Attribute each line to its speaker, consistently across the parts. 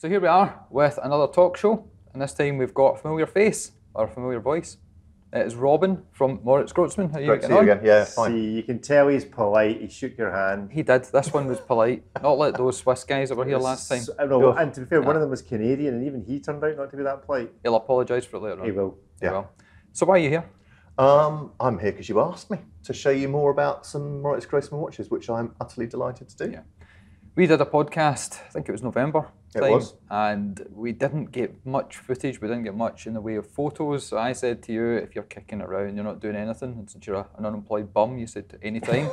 Speaker 1: So here we are with another talk show, and this time we've got a familiar face or a familiar voice. It's Robin from Moritz Grossmann. How are you
Speaker 2: Great to see you again. Yeah, fine.
Speaker 3: See, you can tell he's polite. He shook your hand.
Speaker 1: He did. This one was polite, not like those Swiss guys that were here last time.
Speaker 3: S- I know, and to be fair, one of them was Canadian, and even he turned out not to be that polite.
Speaker 1: He'll apologise for it later on.
Speaker 3: He will.
Speaker 1: He will. So why are you here?
Speaker 2: Um, I'm here because you asked me to show you more about some Moritz Grossmann watches, which I'm utterly delighted to do.
Speaker 1: Yeah. We did a podcast, I think it was November
Speaker 2: It
Speaker 1: time,
Speaker 2: was.
Speaker 1: and we didn't get much footage, we didn't get much in the way of photos. So I said to you, if you're kicking around, you're not doing anything, and since you're an unemployed bum, you said any time.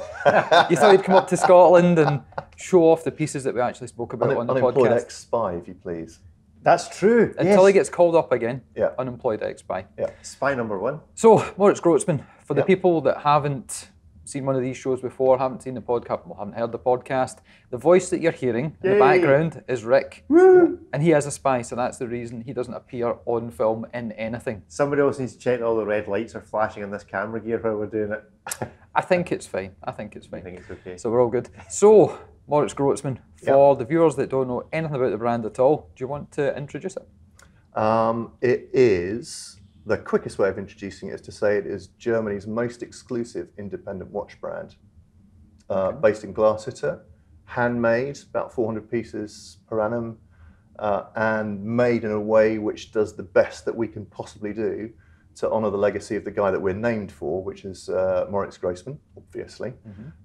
Speaker 1: you thought you'd come up to Scotland and show off the pieces that we actually spoke about
Speaker 2: Un-
Speaker 1: on the podcast.
Speaker 2: unemployed
Speaker 1: podcast.
Speaker 2: ex-spy, if you please.
Speaker 3: That's true.
Speaker 1: Until
Speaker 3: yes.
Speaker 1: he gets called up again,
Speaker 2: Yeah.
Speaker 1: unemployed ex-spy.
Speaker 2: Yeah.
Speaker 3: spy number one.
Speaker 1: So, Moritz Grossmann, for the people that haven't seen one of these shows before, haven't seen the podcast, well, haven't heard the podcast, the voice that you're hearing in the background is Rick. And he has a spy, so that's the reason he doesn't appear on film in anything.
Speaker 3: Somebody else needs to check all the red lights are flashing on this camera gear while we're doing it.
Speaker 1: I think it's fine. I think it's fine.
Speaker 3: I think it's okay.
Speaker 1: So we're all good. So, Moritz Grossmann, for the viewers that don't know anything about the brand at all, do you want to introduce it?
Speaker 2: Um, it is the quickest way of introducing it is to say it is Germany's most exclusive independent watch brand, uh, based in Glashütte, handmade, about 400 pieces per annum, uh, and made in a way which does the best that we can possibly do to honour the legacy of the guy that we're named for, which is uh, Moritz Grossmann, obviously.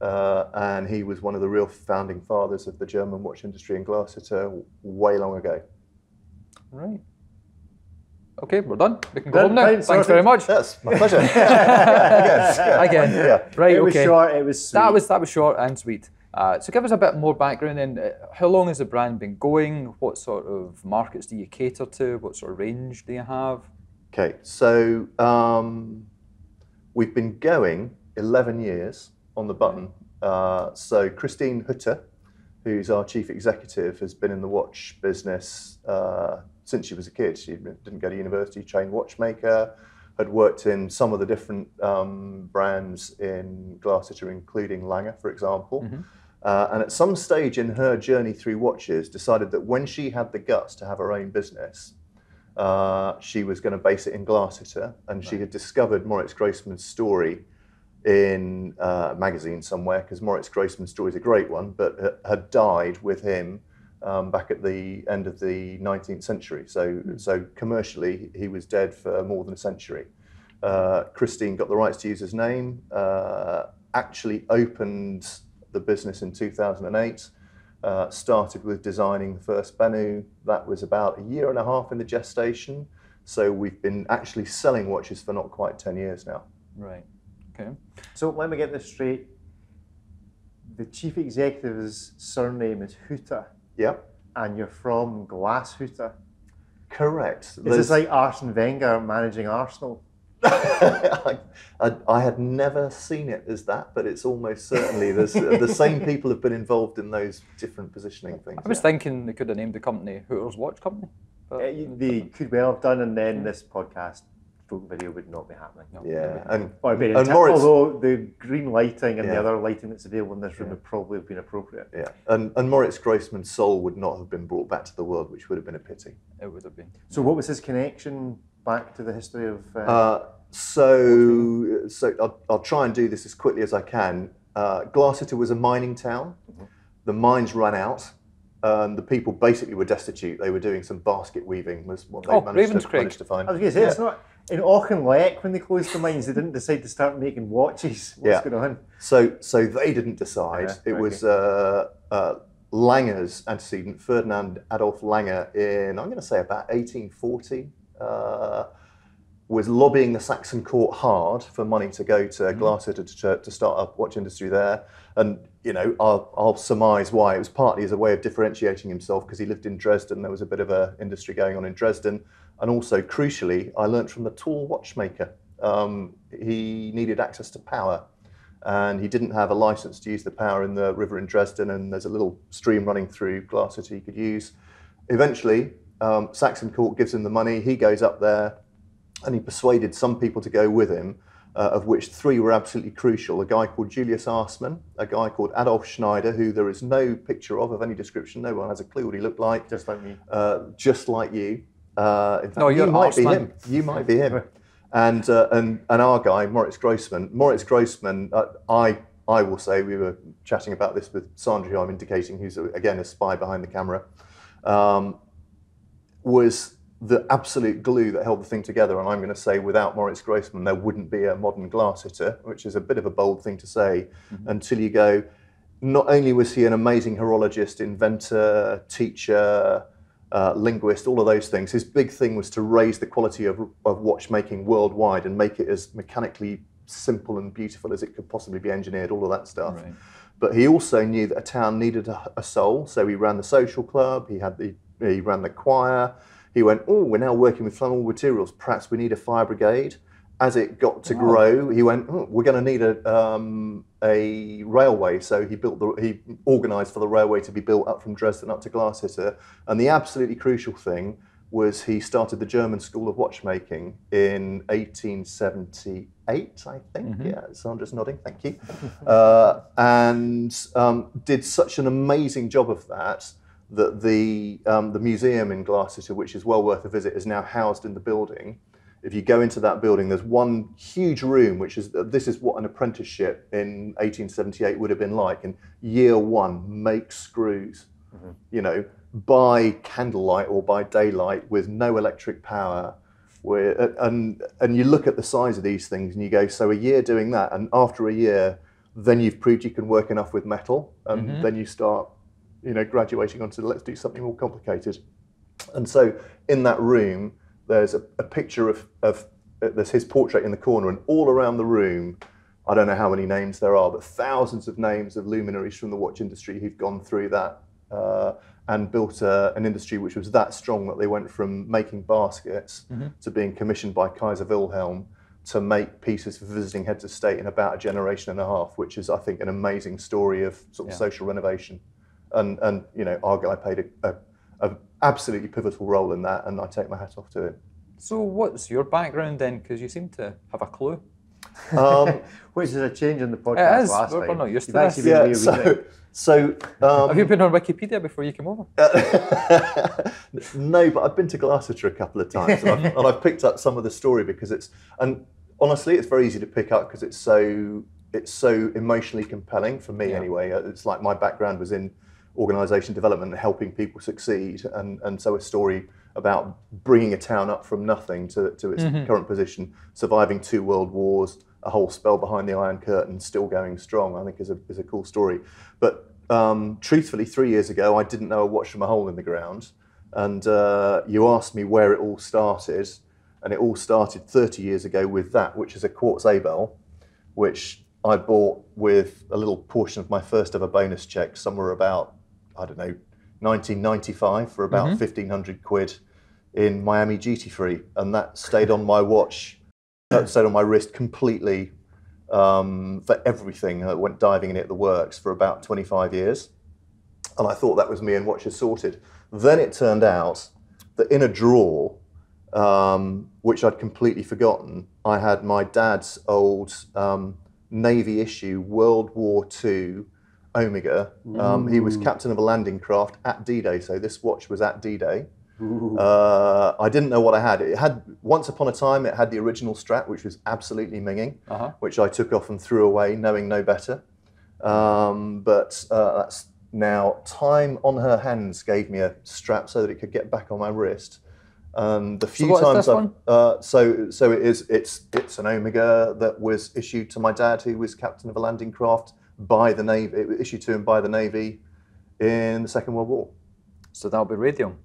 Speaker 2: Uh, and he was one of the real founding fathers of the German watch industry in Glashütte way long ago.
Speaker 1: Right. Okay, we're done. We can go
Speaker 3: Done,
Speaker 1: home now.
Speaker 3: fine,
Speaker 1: Thanks
Speaker 3: sorted.
Speaker 1: very much.
Speaker 2: That's my pleasure.
Speaker 1: Again.
Speaker 2: Yeah.
Speaker 1: Right,
Speaker 3: it was
Speaker 1: okay.
Speaker 3: short. It was sweet.
Speaker 1: That was that was short and sweet. Uh, so give us a bit more background then. Uh, how long has the brand been going? What sort of markets do you cater to? What sort of range do you have?
Speaker 2: Okay, so um, we've been going 11 years on the button. Uh, so Christine Hutter, who's our chief executive, has been in the watch business uh, since she was a kid. She didn't go to university, trained watchmaker, had worked in some of the different um, brands in Glashütte, including Lange, for example. Uh, and at some stage in her journey through watches, decided that when she had the guts to have her own business, uh, she was going to base it in Glashütte, and she had discovered Moritz Grossmann's story in uh, a magazine somewhere because Moritz Grossmann's story is a great one, but ha- had died with him um, back at the end of the 19th century. So, so commercially, he was dead for more than a century. Uh, Christine got the rights to use his name, uh, actually opened the business in 2008. Uh, started with designing the first Benu. That was about a year and a half in the gestation. So we've been actually selling watches for not quite 10 years now.
Speaker 1: Right. Okay.
Speaker 3: So let me get this straight. The chief executive's surname is Hutter,
Speaker 2: Yep,
Speaker 3: and you're from Glashütte.
Speaker 2: correct.
Speaker 3: Is this like Arsene Wenger managing Arsenal?
Speaker 2: I, I, I had never seen it as that, but it's almost certainly there's, the same people have been involved in those different positioning things.
Speaker 1: I was
Speaker 2: yeah.
Speaker 1: thinking they could have named the company Hooters Watch Company. But
Speaker 3: Uh, They could well have done, and then this podcast stroke video would not be happening.
Speaker 2: yeah, and,
Speaker 3: Or it'd
Speaker 2: and
Speaker 3: intent-
Speaker 2: Moritz,
Speaker 3: although the green lighting and the other lighting that's available in this room would probably have been appropriate.
Speaker 2: yeah, and, and Moritz Grossmann's soul would not have been brought back to the world, which would have been a pity.
Speaker 1: it would have been.
Speaker 3: So, what was his connection back to the history of? Uh,
Speaker 2: Uh, so, so I'll, I'll try and do this as quickly as I can. Uh, Glashütte was a mining town. The mines ran out, and the people basically were destitute. They were doing some basket weaving, was what they
Speaker 1: Oh,
Speaker 2: managed, to, managed to find.
Speaker 3: I was going to say it's not in Auchinleck when they closed the mines. They didn't decide to start making watches. What's
Speaker 2: Yeah.
Speaker 3: going on?
Speaker 2: So, so they didn't decide.
Speaker 3: Yeah,
Speaker 2: it was uh, uh, Lange's antecedent, Ferdinand Adolph Lange, in I'm going to say about 1840, uh, was lobbying the Saxon court hard for money to go to Glashütte to, to, to start a watch industry there. And you know, I'll, I'll surmise why. It was partly as a way of differentiating himself because he lived in Dresden. There was a bit of a industry going on in Dresden, and also crucially, I learned from the tall watchmaker. Um, he needed access to power and he didn't have a license to use the power in the river in Dresden, and there's a little stream running through Glashütte he could use. Eventually, um, Saxon Court gives him the money, he goes up there, and he persuaded some people to go with him, uh, of which three were absolutely crucial. A guy called Julius Assmann, a guy called Adolf Schneider, who there is no picture of of any description. No one has a clue what he looked like.
Speaker 3: Just like me.
Speaker 2: Uh, just like you. Uh, fact,
Speaker 1: No, you're
Speaker 2: might be him. You might be him. And uh, and and our guy Moritz Grossmann. Moritz Grossmann. Uh, I I will say we were chatting about this with Sandra, who I'm indicating, who's uh, again a spy behind the camera. Um, was the absolute glue that held the thing together. And I'm going to say, without Moritz Grossmann, there wouldn't be a modern Glashütte, which is a bit of a bold thing to say until you go. Not only was he an amazing horologist, inventor, teacher, uh, linguist, all of those things, his big thing was to raise the quality of, of watchmaking worldwide and make it as mechanically simple and beautiful as it could possibly be engineered, all of that stuff.
Speaker 1: Right.
Speaker 2: But he also knew that a town needed a, a soul, so he ran the social club. He had the he ran the choir. He went, oh, we're now working with flammable materials. Perhaps we need a fire brigade. As it got to grow, he went, oh, we're going to need a um, a railway. So he built the he organised for the railway to be built up from Dresden up to Glashütte. And the absolutely crucial thing was he started the German School of Watchmaking in 1878, I think. Yeah, Sandra's nodding, thank you. uh, and um, did such an amazing job of that that the, um, the museum in Glashütte, which is well worth a visit, is now housed in the building. If you go into that building, there's one huge room, which is this is what an apprenticeship in 1878 would have been like. And year one, make screws, mm-hmm. you know, by candlelight or by daylight with no electric power. Where, and and you look at the size of these things and you go, so a year doing that, and after a year, then you've proved you can work enough with metal, and mm-hmm. then you start, you know, graduating onto let's do something more complicated. And so in that room, there's a, a picture of, of uh, there's his portrait in the corner, and all around the room, I don't know how many names there are, but thousands of names of luminaries from the watch industry who've gone through that uh, and built a, an industry which was that strong that they went from making baskets to being commissioned by Kaiser Wilhelm to make pieces for visiting heads of state in about a generation and a half, which is, I think, an amazing story of sort of
Speaker 1: Yeah.
Speaker 2: social renovation. And, and you know, our guy played a, a, a absolutely pivotal role in that, and I take my hat off to him.
Speaker 1: So what's your background then? Because you seem to have a clue.
Speaker 2: Um,
Speaker 3: Which is a change in the podcast
Speaker 1: It is.
Speaker 3: last
Speaker 1: We're- we're not used
Speaker 3: You've
Speaker 1: this.
Speaker 3: actually been
Speaker 2: yeah,
Speaker 3: way
Speaker 2: so, so um,
Speaker 1: Have you been on Wikipedia before you came over?
Speaker 2: no, but I've been to Glashütte a couple of times, and I've, and I've picked up some of the story because it's and honestly, it's very easy to pick up because it's so it's so emotionally compelling for me
Speaker 1: Yeah.
Speaker 2: anyway. Uh, It's like my background was in organisation development and helping people succeed, and and so a story about bringing a town up from nothing to, to its current position, surviving two world wars, a whole spell behind the Iron Curtain, still going strong. I think is a is a cool story, but. Um, truthfully, three years ago, I didn't know a watch from a hole in the ground and uh, you asked me where it all started, and it all started 30 years ago with that, which is a quartz Ebel, which I bought with a little portion of my first ever bonus check, somewhere about I don't know 1995 for about 1500 quid in Miami duty free, and that stayed on my watch, that stayed on my wrist completely um, for everything. I went diving in it at the works for about 25 years and I thought that was me and watches sorted. Then it turned out that in a drawer, um, which I'd completely forgotten, I had my dad's old um, Navy issue World War II Omega. Um, he was captain of a landing craft at D-Day, so this watch was at D-Day. Uh, I didn't know what I had. It had once upon a time it had the original strap, which was absolutely minging,
Speaker 1: Uh-huh.
Speaker 2: which I took off and threw away, knowing no better. Um, but uh, that's now time on her hands gave me a strap so that it could get back on my wrist. And the few
Speaker 1: is
Speaker 2: times I've? Uh, so so it is it's it's an Omega that was issued to my dad, who was captain of a landing craft by the navy. It was issued to him by the navy in the Second World War.
Speaker 1: So that'll be radium.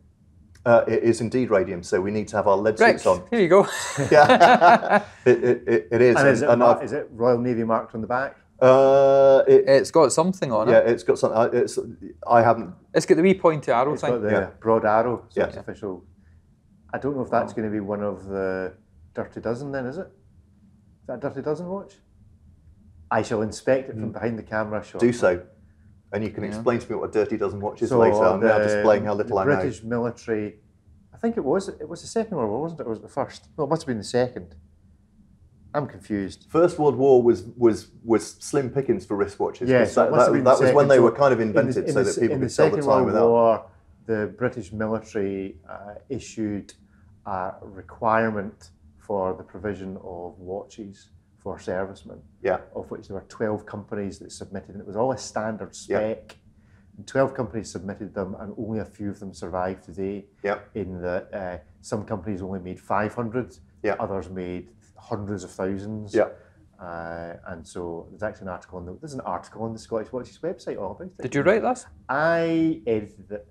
Speaker 2: Uh, it is indeed radium, so we need to have our lead
Speaker 1: Rick,
Speaker 2: suits on.
Speaker 1: here you go.
Speaker 2: Yeah, it, it, it, it is.
Speaker 3: And is it,
Speaker 2: and
Speaker 3: is it Royal Navy marked on the back?
Speaker 2: uh, it,
Speaker 1: it's got something on
Speaker 2: yeah,
Speaker 1: it.
Speaker 2: Yeah, it's got something. It's I haven't.
Speaker 1: It's got the wee pointy arrow
Speaker 3: It's
Speaker 1: thing.
Speaker 3: got the
Speaker 2: Yeah.
Speaker 3: broad arrow, so
Speaker 2: Yeah.
Speaker 3: it's official. I don't know if that's going to be one of the Dirty Dozen then, is it? Is that a Dirty Dozen watch? I shall inspect it from behind the camera shot.
Speaker 2: Do so, and you can explain to me what a dirty dozen watch is
Speaker 3: So
Speaker 2: later. I'm now displaying how little
Speaker 3: the
Speaker 2: I know.
Speaker 3: British military, I think it was it was the Second World War, wasn't it? Or was it the first? No, it must have been the second. I'm confused.
Speaker 2: First World War was was was slim pickings for wristwatches.
Speaker 3: Yeah,
Speaker 2: 'cause
Speaker 3: so
Speaker 2: that, that, that
Speaker 3: the
Speaker 2: was when they
Speaker 3: so
Speaker 2: were kind of
Speaker 3: in
Speaker 2: invented
Speaker 3: the, in
Speaker 2: so
Speaker 3: the,
Speaker 2: that people
Speaker 3: in
Speaker 2: could
Speaker 3: the
Speaker 2: tell the
Speaker 3: Second
Speaker 2: time
Speaker 3: World
Speaker 2: without.
Speaker 3: War, the British military uh, issued a requirement for the provision of watches for servicemen,
Speaker 2: Yeah,
Speaker 3: of which there were 12 companies that submitted, and it was all a standard
Speaker 2: Yeah.
Speaker 3: spec. And 12 companies submitted them, and only a few of them survived today.
Speaker 2: yeah,
Speaker 3: In that, uh, some companies only made 500,
Speaker 2: Yeah.
Speaker 3: others made hundreds of thousands.
Speaker 2: yeah.
Speaker 3: Uh, and so there's actually an article on the, there's an article on the Scottish Watches website all about it.
Speaker 1: Did you write this?
Speaker 3: I edited it.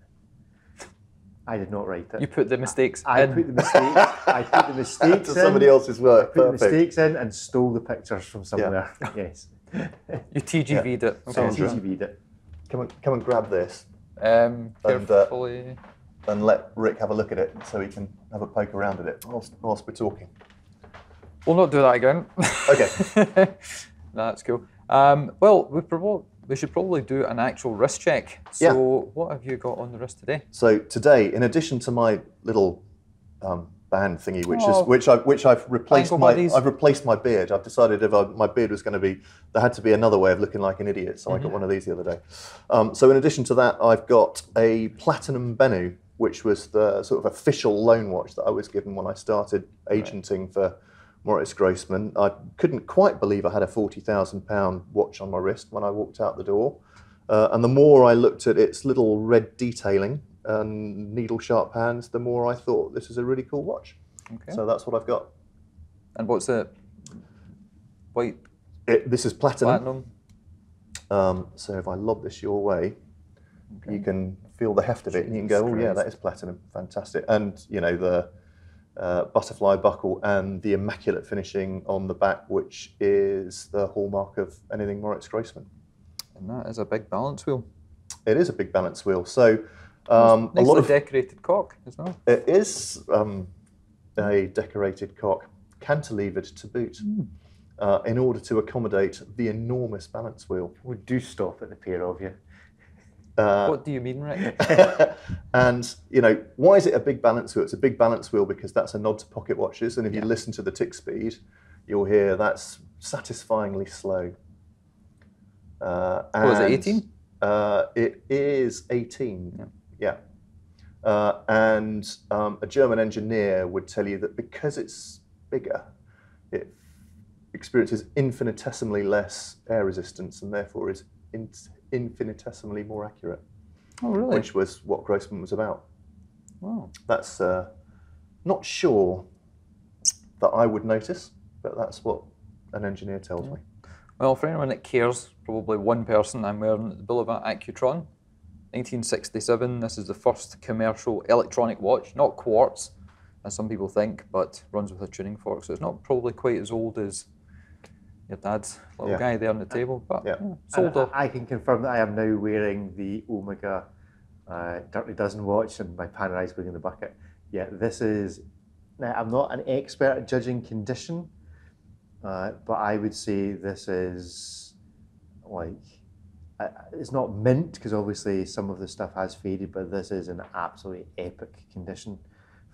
Speaker 3: I did not write it.
Speaker 1: You put the mistakes
Speaker 3: I
Speaker 1: in.
Speaker 3: put the mistakes. I put the mistakes
Speaker 2: to somebody else's work.
Speaker 3: Put the
Speaker 2: Perfect.
Speaker 3: mistakes in and stole the pictures from somewhere. Yes.
Speaker 1: You TGV'd it.
Speaker 3: So
Speaker 1: Okay.
Speaker 2: Sandra.
Speaker 3: TGV'd it.
Speaker 2: Come and come and grab this
Speaker 1: Um,
Speaker 2: And, uh,
Speaker 1: carefully.
Speaker 2: and let Rick have a look at it so he can have a poke around at it whilst, whilst we're talking.
Speaker 1: We'll not do that again.
Speaker 2: Okay.
Speaker 1: That's cool. Um, well, we, prob- we should probably do an actual wrist check. So,
Speaker 2: Yeah.
Speaker 1: what have you got on the wrist today?
Speaker 2: So today, in addition to my little um, band thingy, which
Speaker 1: Oh.
Speaker 2: is which I which I've replaced
Speaker 1: Ankle
Speaker 2: my
Speaker 1: buddies.
Speaker 2: I've replaced my beard. I've decided if I, my beard was going to be there had to be another way of looking like an idiot. So I
Speaker 1: Mm-hmm.
Speaker 2: got one of these the other day. Um, so in addition to that, I've got a platinum Benu, which was the sort of official loan watch that I was given when I started agenting for. Moritz Grossmann. I couldn't quite believe I had a forty thousand pound watch on my wrist when I walked out the door. Uh, and the more I looked at its little red detailing and needle sharp hands, the more I thought this is a really cool watch.
Speaker 1: Okay.
Speaker 2: So that's what I've got.
Speaker 1: and what's it? White
Speaker 2: It, this is platinum.
Speaker 1: platinum.
Speaker 2: Um, so if I lob this your way, you can feel the heft of it, and you can go, "Oh yeah, that is platinum, fantastic." And you know the uh, butterfly buckle and the immaculate finishing on the back, which is the hallmark of anything Moritz Grossmann.
Speaker 1: And that is a big balance wheel.
Speaker 2: It is a big balance wheel. So um, a lot of
Speaker 1: decorated cock as well.
Speaker 2: It is um, a decorated cock, cantilevered to boot, uh, in order to accommodate the enormous balance wheel.
Speaker 3: We do stop at the pair of you.
Speaker 2: Uh,
Speaker 1: what do you mean, Rick?
Speaker 2: and you know why is it a big balance wheel? It's a big balance wheel because that's a nod to pocket watches, and if you listen to the tick speed, you'll hear that's satisfyingly slow. Uh,
Speaker 1: Oh, is it 18?
Speaker 2: Uh, it is 18. Yeah. Uh, and um, a German engineer would tell you that because it's bigger, it experiences infinitesimally less air resistance and therefore is in- infinitesimally more accurate,
Speaker 1: Oh, really?
Speaker 2: which was what Grossmann was about.
Speaker 1: Wow.
Speaker 2: That's uh, not sure that I would notice, but that's what an engineer tells me.
Speaker 1: Well, for anyone that cares, probably one person I'm wearing the Bulova Accutron. 1967, this is the first commercial electronic watch, not quartz, as some people think, but runs with a tuning fork. So it's not probably quite as old as your dad's little
Speaker 2: Yeah.
Speaker 1: guy there on the table, but
Speaker 2: Yeah.
Speaker 1: yeah, sold off.
Speaker 3: I, I can confirm that I am now wearing the Omega uh, Dirty Dozen watch and my Panerai is going in the bucket. Yeah, this is. Now, I'm not an expert at judging condition, uh, but I would say this is like. Uh, it's not mint because obviously some of the stuff has faded, but this is an absolutely epic condition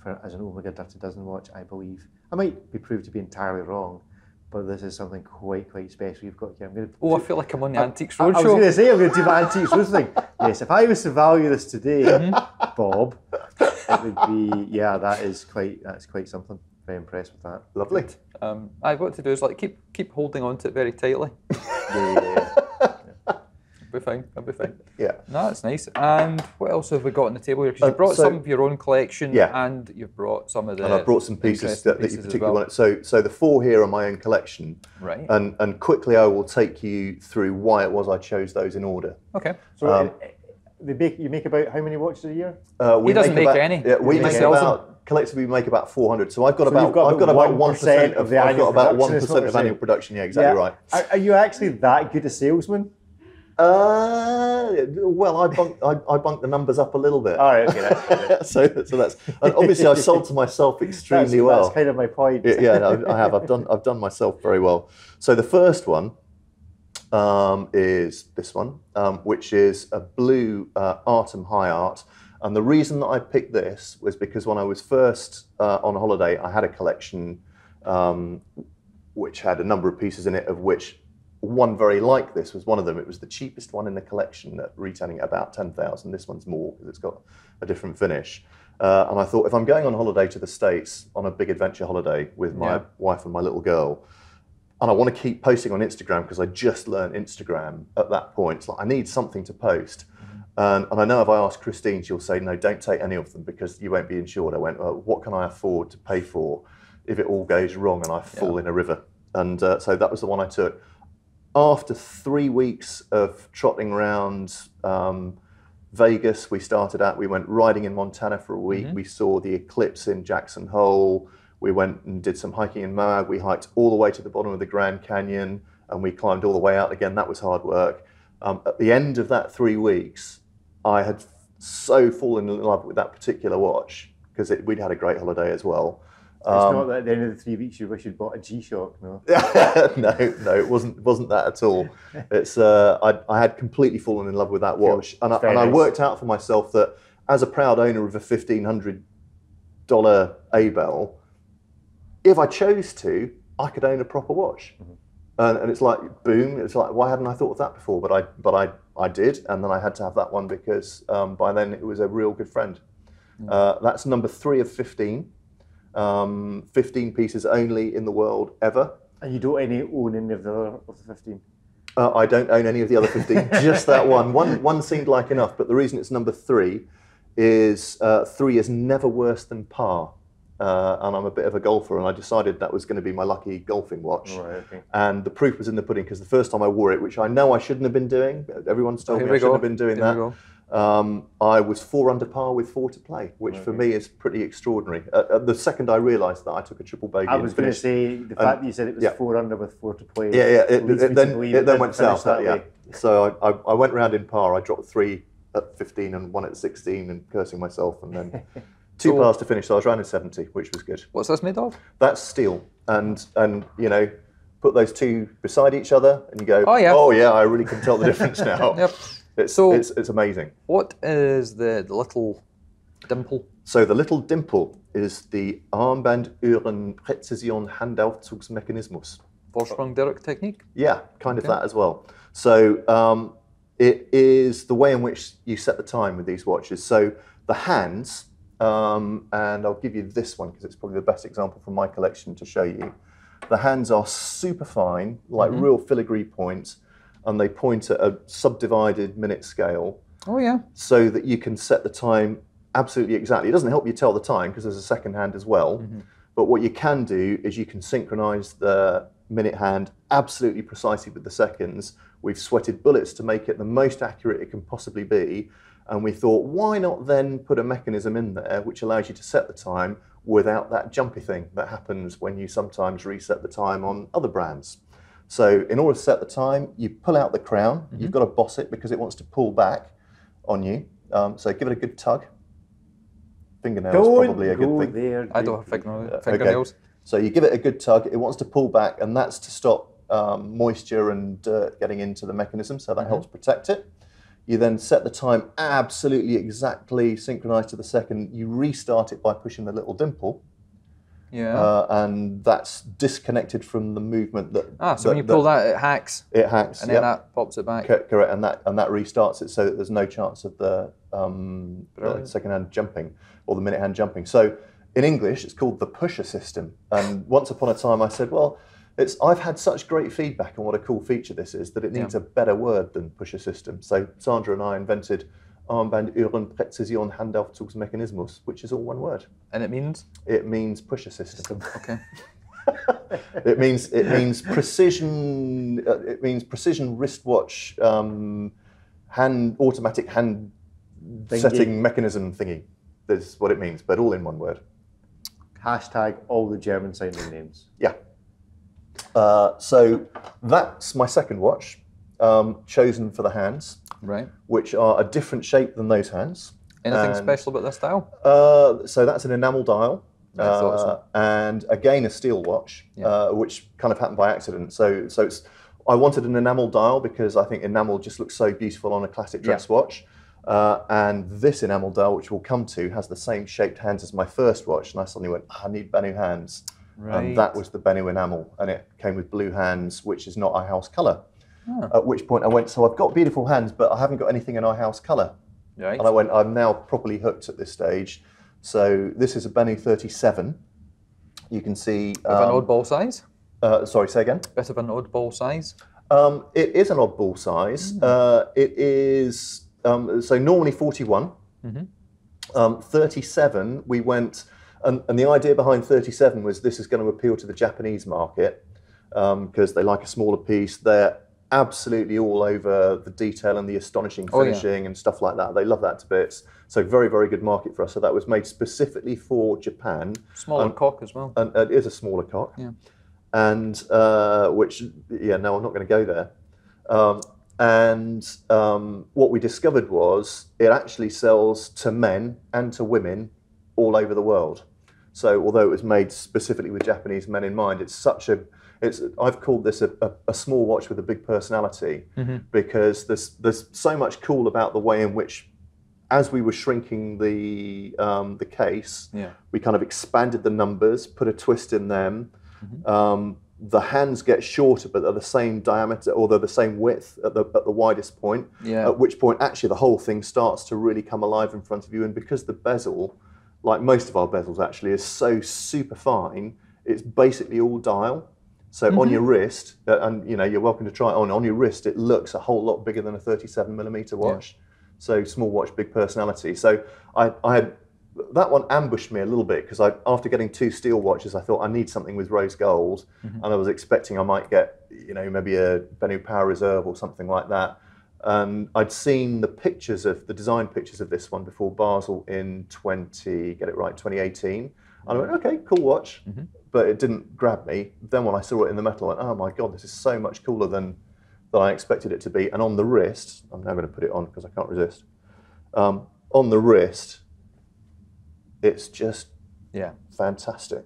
Speaker 3: for as an Omega Dirty Dozen watch, I believe. I might be proved to be entirely wrong, but this is something quite quite special you've got here. I'm going to
Speaker 1: Oh, I feel like I'm on the Antiques
Speaker 3: I, I was going to say I'm going to do my antiques road thing. Yes, if I was to value this today,
Speaker 1: Mm-hmm.
Speaker 3: Bob, it would be yeah. That is quite that's quite something. Very impressed with that.
Speaker 2: Lovely.
Speaker 1: Um, I what to do is like keep keep holding on to it very tightly.
Speaker 3: Yeah, yeah, yeah.
Speaker 1: I'll be fine. I'll be fine.
Speaker 2: Yeah.
Speaker 1: No, that's nice. And what else have we got on the table here? 'Cause you
Speaker 2: Uh,
Speaker 1: brought
Speaker 2: so-
Speaker 1: some of your own collection,
Speaker 2: Yeah.
Speaker 1: and you've brought some of the.
Speaker 2: and I brought some pieces
Speaker 1: interesting
Speaker 2: that, that you particularly
Speaker 1: well.
Speaker 2: wanted. So, so the four here are my own collection,
Speaker 1: Right.
Speaker 2: and and quickly I will take you through why it was I chose those in order.
Speaker 1: okay.
Speaker 3: So
Speaker 2: Um,
Speaker 3: uh, they make you make about how many watches a year?
Speaker 2: Uh, we
Speaker 1: doesn't make
Speaker 2: about,
Speaker 1: any.
Speaker 2: Yeah, we
Speaker 1: He
Speaker 2: make
Speaker 1: sells
Speaker 2: about collectively we make about 400. So I've got
Speaker 3: So
Speaker 2: about
Speaker 3: got
Speaker 2: I've got
Speaker 3: about
Speaker 2: about one
Speaker 3: of
Speaker 2: of
Speaker 3: the
Speaker 2: I've
Speaker 3: annual
Speaker 2: got about
Speaker 3: production,
Speaker 2: one
Speaker 3: is what
Speaker 2: percent
Speaker 3: we're
Speaker 2: of annual production. Yeah, exactly right.
Speaker 3: Are, are you actually that good a salesman?
Speaker 2: Uh, well, I bunked I, I bunked the numbers up a little bit.
Speaker 3: All right, okay, that's, that's,
Speaker 2: so so that's and obviously I've sold to myself extremely well.
Speaker 3: that's kind of my point.
Speaker 2: yeah, yeah, I, I have. I've done. I've done myself very well. So the first one um, is this one, um, which is a blue uh, Atum High Art. And the reason that I picked this was because when I was first uh, on holiday, I had a collection um, which had a number of pieces in it, of which one very like this was one of them. It was the cheapest one in the collection, at retailing at about ten thousand. This one's more because it's got a different finish. Uh, and I thought, if I'm going on holiday to the States on a big adventure holiday with my
Speaker 1: Yeah.
Speaker 2: wife and my little girl, and I want to keep posting on Instagram because I just learned Instagram at that point. It's like I need something to post. And, and I know if I ask Christine, she'll say, no, don't take any of them because you won't be insured. I went, well, what can I afford to pay for if it all goes wrong and I fall in a river? And uh, so that was the one I took. After three weeks of trotting around um, Vegas, we started out, we went riding in Montana for a week. We saw the eclipse in Jackson Hole. We went and did some hiking in Moab. We hiked all the way to the bottom of the Grand Canyon and we climbed all the way out again. That was hard work. Um, at the end of that three weeks, I had so fallen in love with that particular watch because we'd had a great holiday as well.
Speaker 3: It's not that at the end of the three weeks you wish you'd bought a G-Shock, no.
Speaker 2: no, no, it wasn't wasn't that at all. It's uh, I, I had completely fallen in love with that watch, and I, and I worked out for myself that as a proud owner of a fifteen hundred dollar Ebel, if I chose to, I could own a proper watch.
Speaker 3: Mm-hmm.
Speaker 2: And, and it's like boom! It's like why hadn't I thought of that before? But I but I I did, and then I had to have that one because um, by then it was a real good friend. Uh, that's number three of fifteen. Um, 15 pieces only in the world ever.
Speaker 3: And you don't any own any of the other of the 15?
Speaker 2: Uh, I don't own any of the other 15, just that one. One one seemed like enough, but the reason it's number three is uh, three is never worse than par. Uh, and I'm a bit of a golfer, and I decided that was going to be my lucky golfing watch.
Speaker 3: Right, okay.
Speaker 2: And the proof was in the pudding because the first time I wore it, which I know I shouldn't have been doing, everyone's told
Speaker 1: Here
Speaker 2: me I shouldn't
Speaker 1: go.
Speaker 2: have been doing
Speaker 1: Here
Speaker 2: that. Um, I was four under par with four to play, which for me is pretty extraordinary. Uh, uh, the second I realised that I took a triple bogey,
Speaker 3: I was going to say the fact that you said it was
Speaker 2: yeah.
Speaker 3: four under with four to play.
Speaker 2: Yeah, yeah. It,
Speaker 3: leads
Speaker 2: it then, it then went south.
Speaker 3: that
Speaker 2: yeah. So I, I, I went round in par. I dropped three at 15 and one at 16 and cursing myself, and then two
Speaker 1: So-
Speaker 2: pars to finish. So I was round in 70, which was good.
Speaker 1: What's this made of?
Speaker 2: That's steel, and and you know, put those two beside each other, and you go,
Speaker 1: Oh, yeah.
Speaker 2: oh yeah, I really can tell the difference now.
Speaker 1: Yep.
Speaker 2: It's,
Speaker 1: So-
Speaker 2: it's it's amazing.
Speaker 1: What is the, the little dimple?
Speaker 2: So the little dimple is the Armband Uhren Präzision Handaufzugsmechanismus.
Speaker 1: Vorsprung durch Technik?
Speaker 2: Yeah, kind of that as well. So um, it is the way in which you set the time with these watches. So the hands, um, and I'll give you this one because it's probably the best example from my collection to show you. The hands are super fine, like real filigree points, and they point at a subdivided minute scale
Speaker 1: Oh, yeah.
Speaker 2: so that you can set the time absolutely exactly. It doesn't help you tell the time because there's a second hand as well. Mm-hmm. But what you can do is you can synchronize the minute hand absolutely precisely with the seconds. We've sweated bullets to make it the most accurate it can possibly be. And we thought, why not then put a mechanism in there which allows you to set the time without that jumpy thing that happens when you sometimes reset the time on other brands. So, in order to set the time, you pull out the crown. You've got to boss it because it wants to pull back on you. Um, so, give it a good tug. Fingernails
Speaker 3: Don't
Speaker 2: probably a
Speaker 3: go
Speaker 2: good thing.
Speaker 3: there.
Speaker 1: I don't have
Speaker 3: David.
Speaker 1: finger, fingernails.
Speaker 2: So you give it a good tug. It wants to pull back, and that's to stop um, moisture and dirt getting into the mechanism. So that helps protect it. You then set the time absolutely exactly synchronized to the second. You restart it by pushing the little dimple,
Speaker 1: Yeah.
Speaker 2: uh, and that's disconnected from the movement that.
Speaker 1: ah, so when you pull that, it hacks,
Speaker 2: it hacks.
Speaker 1: and then
Speaker 2: yep.
Speaker 1: that pops it back.
Speaker 2: Co- Correct, and that and that restarts it so that there's no chance of the, um, the second hand jumping or the minute hand jumping. So in English, it's called the pusher system. And once upon a time, I said, well, it's I've had such great feedback on what a cool feature this is that it needs a better word than pusher system. So Sandra and I invented Armband Uhren Präzision Handaufzugsmechanismus, which is all one word.
Speaker 1: And it means?
Speaker 2: It means pusher system.
Speaker 1: Okay.
Speaker 2: It means it means precision. Uh, it means precision wristwatch, um, hand automatic hand setting mechanism thingy. That's what it means, but all in one word.
Speaker 3: Hashtag all the German sounding names.
Speaker 2: Yeah. Uh, so that's my second watch, um, chosen for the hands,
Speaker 1: Right.
Speaker 2: which are a different shape than those hands.
Speaker 1: Anything
Speaker 2: And-
Speaker 1: special about this style?
Speaker 2: Uh, so that's an enamel dial.
Speaker 1: I thought so.
Speaker 2: uh, and again a steel watch, uh, which kind of happened by accident. So, so it's, I wanted an enamel dial because I think enamel just looks so beautiful on a classic dress watch. Uh, and this enamel dial, which we'll come to, has the same shaped hands as my first watch. And I suddenly went, "Ah, I need Benu hands. And that was the Benu enamel, and it came with blue hands, which is not our house colour.
Speaker 1: Ah.
Speaker 2: At which point I went, so I've got beautiful hands, but I haven't got anything in our house colour.
Speaker 1: Right.
Speaker 2: And I went, I'm now properly hooked at this stage. So this is a Benu 37. You can see.
Speaker 1: Bit of an
Speaker 2: um,
Speaker 1: oddball size.
Speaker 2: uh, sorry, say again.
Speaker 1: Bit of an oddball size.
Speaker 2: Um, it is an oddball size. Uh, it is um, so normally 41. Um, 37, we went, and, and the idea behind 37 was this is going to appeal to the Japanese market because they like a smaller piece. They're absolutely all over the detail and the astonishing
Speaker 1: Oh, yeah.
Speaker 2: finishing and stuff like that. They love that to bits. So very, very good market for us. So that was made specifically for Japan
Speaker 1: Smaller cock as well.
Speaker 2: and it is a smaller cock.
Speaker 1: Yeah.
Speaker 2: And uh, which, yeah, no, I'm not going to go there. Um, and um, what we discovered was it actually sells to men and to women all over the world. So although it was made specifically with Japanese men in mind, it's such a it's I've called this a, a, a small watch with a big personality because there's there's so much cool about the way in which as we were shrinking the um, the case,
Speaker 1: Yeah.
Speaker 2: we kind of expanded the numbers, put a twist in them. Um, the hands get shorter, but they're the same diameter or they're the same width at the at the widest point.
Speaker 1: Yeah.
Speaker 2: At which point, actually, the whole thing starts to really come alive in front of you. And because the bezel, like most of our bezels, actually is so super fine, it's basically all dial. So on mm-hmm. your wrist, uh, and you know you're welcome to try it on. On your wrist, it looks a whole lot bigger than a 37 millimeter watch. So small watch, big personality. So I, I had that one ambushed me a little bit because I, after getting two steel watches, I thought I need something with rose gold, mm-hmm. and I was expecting I might get, you know, maybe a Benu Power Reserve or something like that. And I'd seen the pictures of the design pictures of this one before Basel in 20, get it right, 2018. And I went, mm-hmm. okay, cool watch, but it didn't grab me. Then when I saw it in the metal, I went, oh my god, this is so much cooler than than I expected it to be. And on the wrist, I'm now going to put it on because I can't resist. Um, on the wrist, it's just
Speaker 1: Yeah.
Speaker 2: fantastic.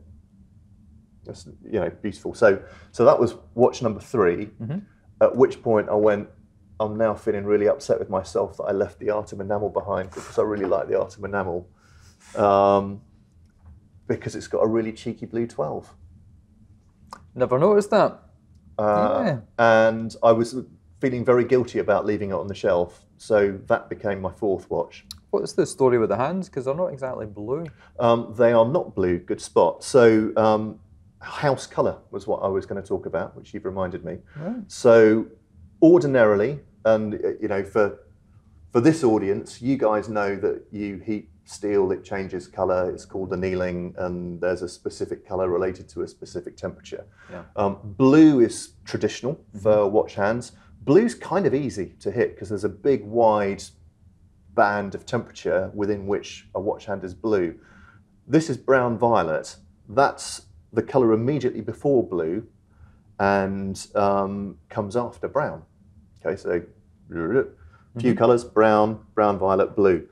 Speaker 2: It's you know beautiful. So so that was watch number 3 At which point I went. I'm now feeling really upset with myself that I left the Atum enamel behind because I really like the Atum enamel. Um, because it's got a really cheeky blue 12.
Speaker 1: Never noticed that.
Speaker 2: Uh,
Speaker 1: Yeah.
Speaker 2: And I was feeling very guilty about leaving it on the shelf. So that became my fourth watch.
Speaker 1: What's the story with the hands? Because they're not exactly blue.
Speaker 2: Um, they are not blue, good spot. So um, house colour was what I was going to talk about, which you've reminded me. So ordinarily, and you know, for for this audience, you guys know that you heat steel, it changes colour. It's called annealing, and there's a specific colour related to a specific temperature.
Speaker 1: Yeah.
Speaker 2: Um, blue is traditional for watch hands. Blue's kind of easy to hit because there's a big wide band of temperature within which a watch hand is blue. This is brown violet. That's the colour immediately before blue and um, comes after brown. Okay, so a few colours brown, brown, violet, blue.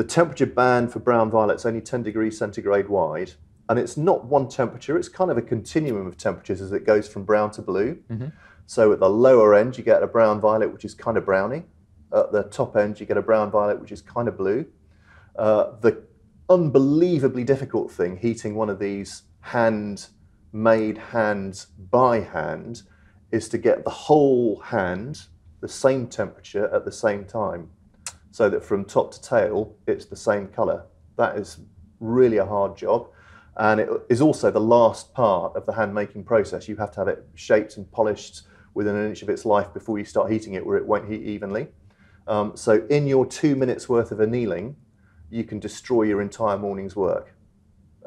Speaker 2: The temperature band for brown violet is only 10 degrees centigrade wide, and it's not one temperature, it's kind of a continuum of temperatures as it goes from brown to blue. So at the lower end, you get a brown violet, which is kind of browny. At the top end, you get a brown violet, which is kind of blue. Uh, the unbelievably difficult thing heating one of these hand made hands by hand is to get the whole hand the same temperature at the same time so that from top to tail it's the same color that is really a hard job and it is also the last part of the hand making process you have to have it shaped and polished within an inch of its life before you start heating it where it won't heat evenly um, so in your two minutes worth of annealing you can destroy your entire morning's work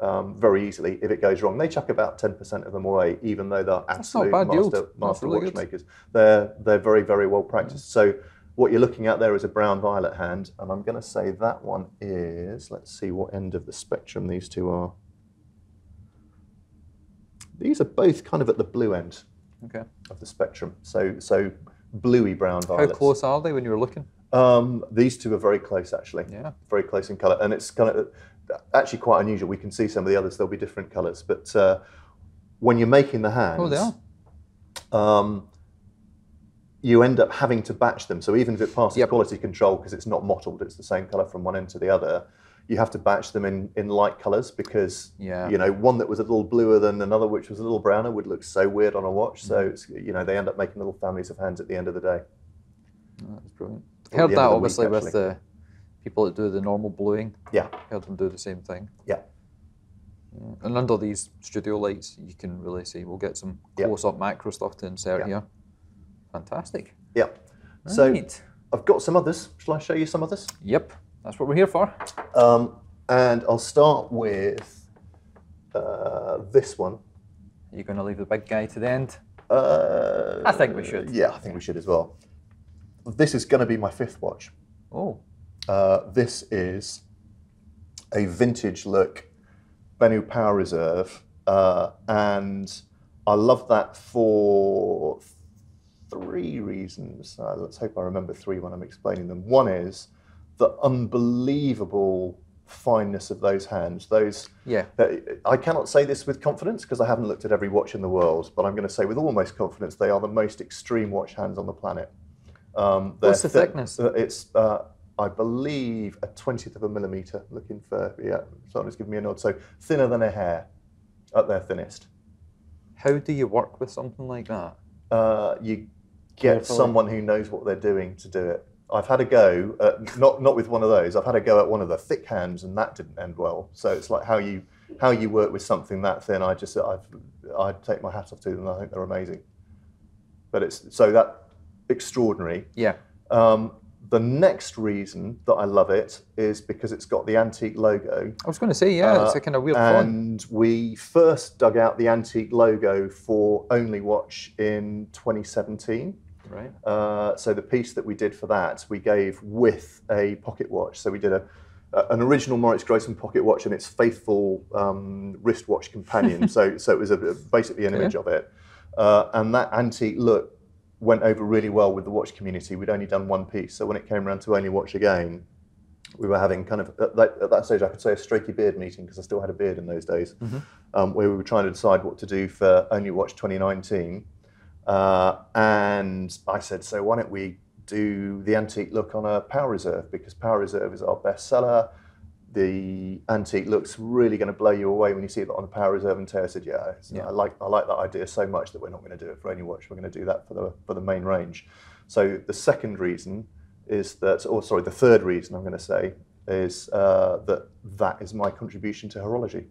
Speaker 2: um, very easily if it goes wrong. They chuck about 10% of them away, even though they're absolute master, master
Speaker 1: really good.
Speaker 2: watchmakers. They're, they're very, very well practiced. So what you're looking at there is a brown violet hand, and I'm going to say that one is, let's see what end of the spectrum these two are. These are both kind of at the blue end
Speaker 1: Okay.
Speaker 2: of the spectrum. So, so bluey brown
Speaker 1: How close are they when you were looking?
Speaker 2: Um, these two are very close, actually.
Speaker 1: Yeah.
Speaker 2: Very close in colour, and it's kind of actually quite unusual. We can see some of the others; they'll be different colours. But uh, when you're making the hands,
Speaker 1: Oh, they are.
Speaker 2: um, you end up having to batch them. So even if it passes
Speaker 1: Yep.
Speaker 2: quality control because it's not mottled, it's the same colour from one end to the other. you have to batch them in, in light colours because
Speaker 1: Yeah.
Speaker 2: you know one that was a little bluer than another which was a little browner would look so weird on a watch. So
Speaker 1: Mm-hmm.
Speaker 2: it's, you know they end up making little families of hands at the end of the day.
Speaker 1: That's brilliant.
Speaker 2: Or
Speaker 1: Heard that obviously
Speaker 2: week,
Speaker 1: with the people that do the normal bluing.
Speaker 2: Yeah,
Speaker 1: Heard them do the same thing.
Speaker 2: yeah,
Speaker 1: Yeah. And under these studio lights, you can really see. We'll get some close-up macro stuff to insert
Speaker 2: Yeah.
Speaker 1: here. Fantastic.
Speaker 2: yeah. So I've got some others. Shall I show you some others?
Speaker 1: Yep, that's what we're here for.
Speaker 2: Um, and I'll start with uh, this one.
Speaker 1: You're going to leave the big guy to the end.
Speaker 2: Uh,
Speaker 1: I think we should.
Speaker 2: Yeah, I think we should as well. This is going to be my fifth watch.
Speaker 1: Oh,
Speaker 2: Uh, this is a vintage look Benu Power Reserve, uh, and I love that for three reasons. Uh, let's hope I remember three when I'm explaining them. One is the unbelievable fineness of those hands. Those
Speaker 1: yeah.
Speaker 2: uh, I cannot say this with confidence because I haven't looked at every watch in the world, but I'm going to say with almost confidence they are the most extreme watch hands on the planet. Um,
Speaker 1: What's the
Speaker 2: thi-
Speaker 1: thickness?
Speaker 2: uh, It's, uh, I believe, a twentieth of a millimeter. Looking for yeah, someone's giving me a nod. So thinner than a hair, at their thinnest.
Speaker 1: How do you work with something like that?
Speaker 2: Uh, you get someone who knows what they're doing to do it. I've had a go, at, not not with one of those. I've had a go at one of the thick hands, and that didn't end well. So it's like how you how you work with something that thin. I just I've, I take my hat off to them. I think they're amazing. But it's so that extraordinary.
Speaker 1: Yeah.
Speaker 2: Um, the next reason that I love it is because it's got the antique logo.
Speaker 1: I was going to say, yeah, it's
Speaker 2: Uh,
Speaker 1: a kind of weird.
Speaker 2: And we first dug out the antique logo for Only Watch in 2017.
Speaker 1: Right.
Speaker 2: Uh, so the piece that we did for that, we gave with a pocket watch. So we did a, a- an original Moritz Grossmann pocket watch and its faithful um, wristwatch companion. so so it was a, basically an image of it, uh, and that antique look went over really well with the watch community. We'd only done one piece, so when it came around to only watch again, we were having kind of at that, at that stage I could say a streaky beard meeting because I still had a beard in those days, um, where we were trying to decide what to do for Only Watch 2019. Uh, and I said, so why don't we do the antique look on a Power Reserve because Power Reserve is our best seller. The antique looks really going to blow you away when you see it on a Power Reserve. And Teo said, yeah,
Speaker 1: Yeah.
Speaker 2: I like I like that idea so much that we're not going to do it for any Watch. We're going to do that for the for the main range. So the second reason is that, or sorry, the third reason I'm going to say is uh, that that is my contribution to horology,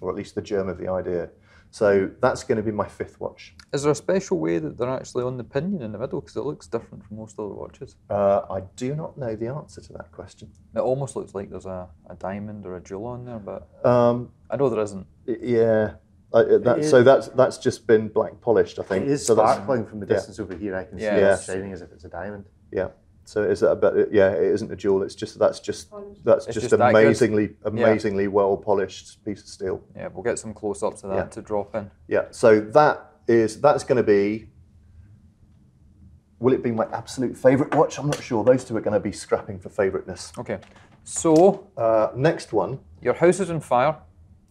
Speaker 2: or at least the germ of the idea. So that's going to be my fifth watch.
Speaker 1: Is there a special way that they're actually on the pinion in the middle? Because it looks different from most other watches.
Speaker 2: Uh, I do not know the answer to that question.
Speaker 1: It almost looks like there's a, a diamond or a jewel on there, but
Speaker 2: Um,
Speaker 1: I know there isn't.
Speaker 2: yeah, uh, that,
Speaker 3: is-
Speaker 2: so that's that's just been black polished, I think.
Speaker 3: It is
Speaker 2: so
Speaker 3: sparkling from the
Speaker 2: yeah.
Speaker 3: distance over here. I can
Speaker 1: Yeah.
Speaker 3: see
Speaker 2: Yeah.
Speaker 3: it's shining as if it's a diamond.
Speaker 2: Yeah. So is that about? Yeah, it isn't a jewel. It's just that's just that's
Speaker 1: It's
Speaker 2: just,
Speaker 1: just that
Speaker 2: amazingly amazingly well polished piece of steel.
Speaker 1: Yeah, we'll get some close ups of that
Speaker 2: Yeah.
Speaker 1: to drop in.
Speaker 2: Yeah. So that is that's going to be. Will it be my absolute favourite watch? I'm not sure. Those two are going to be scrapping for favouriteness.
Speaker 1: Okay. So,
Speaker 2: Uh, next one.
Speaker 1: your house is on fire.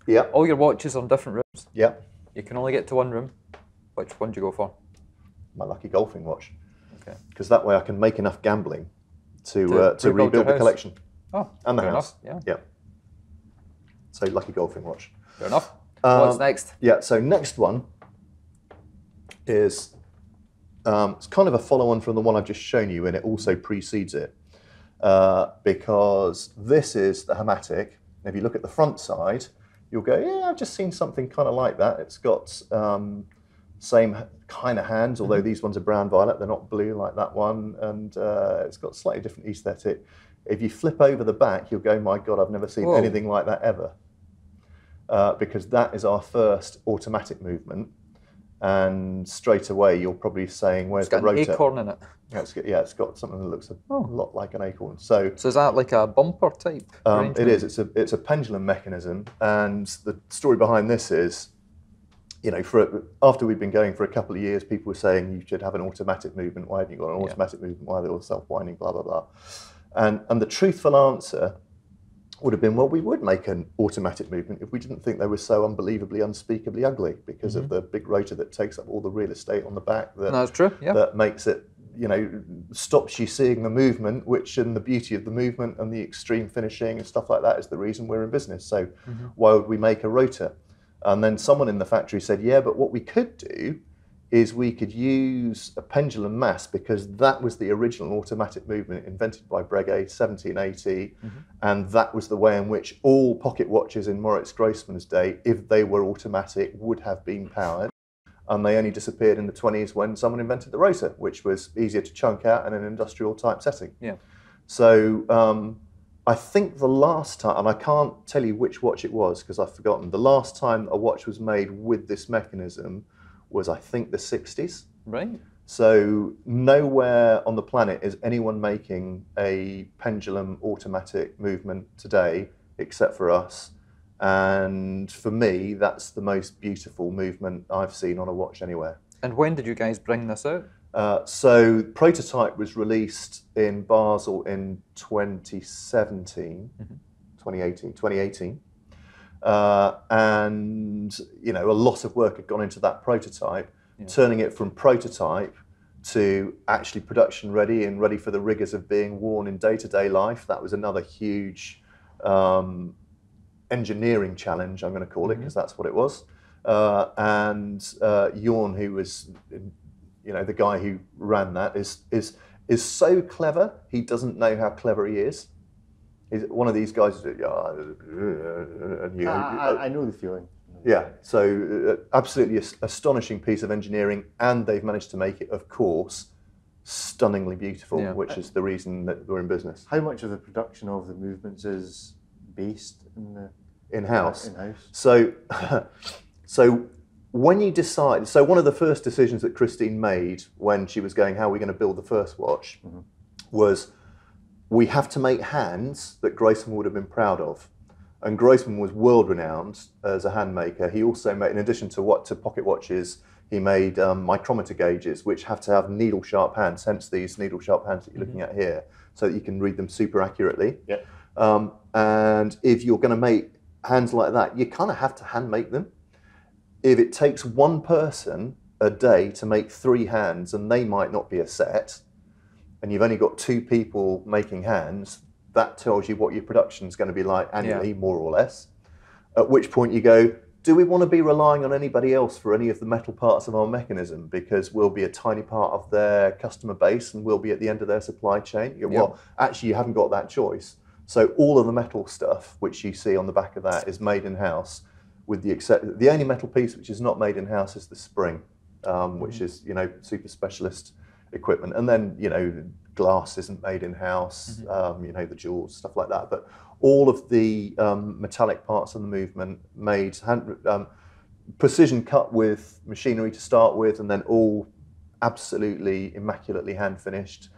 Speaker 2: Yeah.
Speaker 1: All your watches are in different rooms.
Speaker 2: Yeah.
Speaker 1: You can only get to one room. Which one do you go for?
Speaker 2: My lucky golfing watch.
Speaker 1: Okay.
Speaker 2: Because that way I can make enough gambling to
Speaker 1: To
Speaker 2: uh, to
Speaker 1: rebuild
Speaker 2: rebuild the
Speaker 1: house.
Speaker 2: collection
Speaker 1: Oh,
Speaker 2: and the
Speaker 1: fair
Speaker 2: house.
Speaker 1: enough. Yeah,
Speaker 2: Yeah. So lucky golfing watch.
Speaker 1: fair enough.
Speaker 2: Um,
Speaker 1: What's next?
Speaker 2: Yeah, so next one is um, it's kind of a follow on from the one I've just shown you, and it also precedes it uh, because this is the Hamatic. If you look at the front side, you'll go, Yeah, I've just seen something kind of like that. It's got um, same kind of hands, although these ones are brown violet, they're not blue like that one, and uh, it's got slightly different aesthetic. If you flip over the back, you'll go, My God, I've never seen
Speaker 1: Whoa.
Speaker 2: anything like that ever uh, because that is our first automatic movement. And straight away, you're probably saying, "Where's
Speaker 1: It's got
Speaker 2: the
Speaker 1: an acorn in it.
Speaker 2: Yeah, it's, got- yeah, it's got something that looks a
Speaker 1: Oh.
Speaker 2: lot like an acorn. So
Speaker 1: So is that like a bumper type?
Speaker 2: um, it is. It's a it's a pendulum mechanism, and the story behind this is, you know, for after we'd been going for a couple of years, people were saying you should have an automatic movement. Why haven't you got an
Speaker 1: Yeah.
Speaker 2: automatic movement? Why are they all self-winding? Blah blah blah. And and the truthful answer would have been, well, we would make an automatic movement if we didn't think they were so unbelievably, unspeakably ugly because of mm-hmm. the big rotor that takes up all the real estate on the back that
Speaker 1: No, that's true. Yeah.
Speaker 2: that makes it, you know stops you seeing the movement, which and the beauty of the movement and the extreme finishing and stuff like that is the reason we're in business. So mm-hmm. why would we make a rotor? And then someone in the factory said, yeah, but what we could do is we could use a pendulum mass because that was the original automatic movement invented by Breguet 1780 and that was the way in which all pocket watches in Moritz Grossmann's day if they were automatic would have been powered. And they only disappeared in the 20s when someone invented the rotor which was easier to chunk out in an industrial type setting.
Speaker 1: Yeah.
Speaker 2: so um, I think the last time, and I can't tell you which watch it was because I've forgotten, the last time a watch was made with this mechanism was, I think, the 60s.
Speaker 1: Right.
Speaker 2: So nowhere on the planet is anyone making a pendulum automatic movement today except for us. And for me, that's the most beautiful movement I've seen on a watch anywhere.
Speaker 1: And when did you guys bring this out?
Speaker 2: Uh, so prototype was released in Basel in 2017, 2018, 2018. Uh, and you know a lot of work had gone into that prototype, turning it from prototype to actually production ready and ready for the rigors of being worn in day-to-day life. That was another huge um, engineering challenge. I'm going to call it because that's what it was. Uh, and uh, Jorn, who was you know the guy who ran that is is is so clever he doesn't know how clever he is he's one of these guys that yeah, and you,
Speaker 3: I, I- I know the feeling.
Speaker 2: yeah so uh, absolutely as- astonishing piece of engineering and they've managed to make it of course stunningly beautiful
Speaker 1: Yeah.
Speaker 2: which is the reason that we're in business
Speaker 3: How much of the production of the movements is based in the
Speaker 2: in-house
Speaker 3: in-house?
Speaker 2: So, so when you decide, so one of the first decisions that Christine made when she was going, how are we going to build the first watch, was we have to make hands that Grossmann would have been proud of. And Grossmann was world renowned as a hand maker. He also made, in addition to what to pocket watches, he made um, micrometer gauges, which have to have needle sharp hands, hence these needle sharp hands that you're looking at here, so that you can read them super accurately.
Speaker 3: Yeah.
Speaker 2: Um, and if you're going to make hands like that, you kind of have to hand make them. If it takes one person a day to make three hands and they might not be a set, and you've only got two people making hands, that tells you what your production is going to be like annually, more or less. At which point you go, do we want to be relying on anybody else for any of the metal parts of our mechanism? Because we'll be a tiny part of their customer base and we'll be at the end of their supply chain. Go, Well, actually, you haven't got that choice. So all of the metal stuff, which you see on the back of that, is made in house. With the except, the only metal piece which is not made in house is the spring, um, which is you know super specialist equipment. And then you know glass isn't made in house. Um, you know the jewels, stuff like that. But all of the um, metallic parts of the movement made hand, um, precision cut with machinery to start with, and then all absolutely immaculately hand finished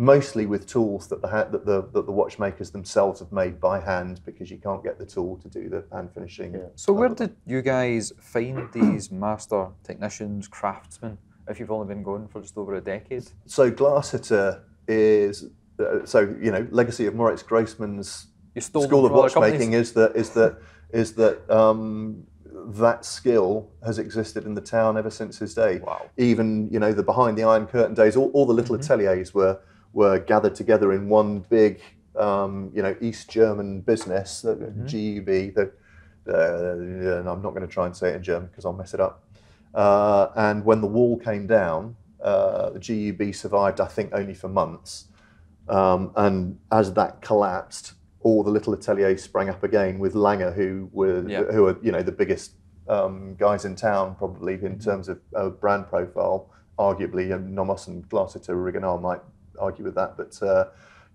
Speaker 2: mostly with tools that the, ha- that the that the watchmakers themselves have made by hand because you can't get the tool to do the hand finishing.
Speaker 1: So where did you guys find these master technicians, craftsmen, if you've only been going for just over a decade?
Speaker 2: So Glashütte is uh, so you know legacy of Moritz
Speaker 1: Grossmann's
Speaker 2: school of watchmaking is that is that is that um, that skill has existed in the town ever since his day.
Speaker 1: Wow.
Speaker 2: Even you know the behind the iron curtain days, all, all the little
Speaker 1: Mm-hmm.
Speaker 2: ateliers were were gathered together in one big um, you know East German business, the
Speaker 1: Mm-hmm.
Speaker 2: GUB. The uh, and I'm not going to try and say it in German because I'll mess it up. Uh, and when the wall came down, uh, the GUB survived, I think, only for months. Um, and as that collapsed, all the little ateliers sprang up again with Lange, who were
Speaker 1: Yeah.
Speaker 2: who are you know the biggest um, guys in town, probably in terms of uh, brand profile. Arguably, and Nomos and Glashütte Original might argue with that, but uh,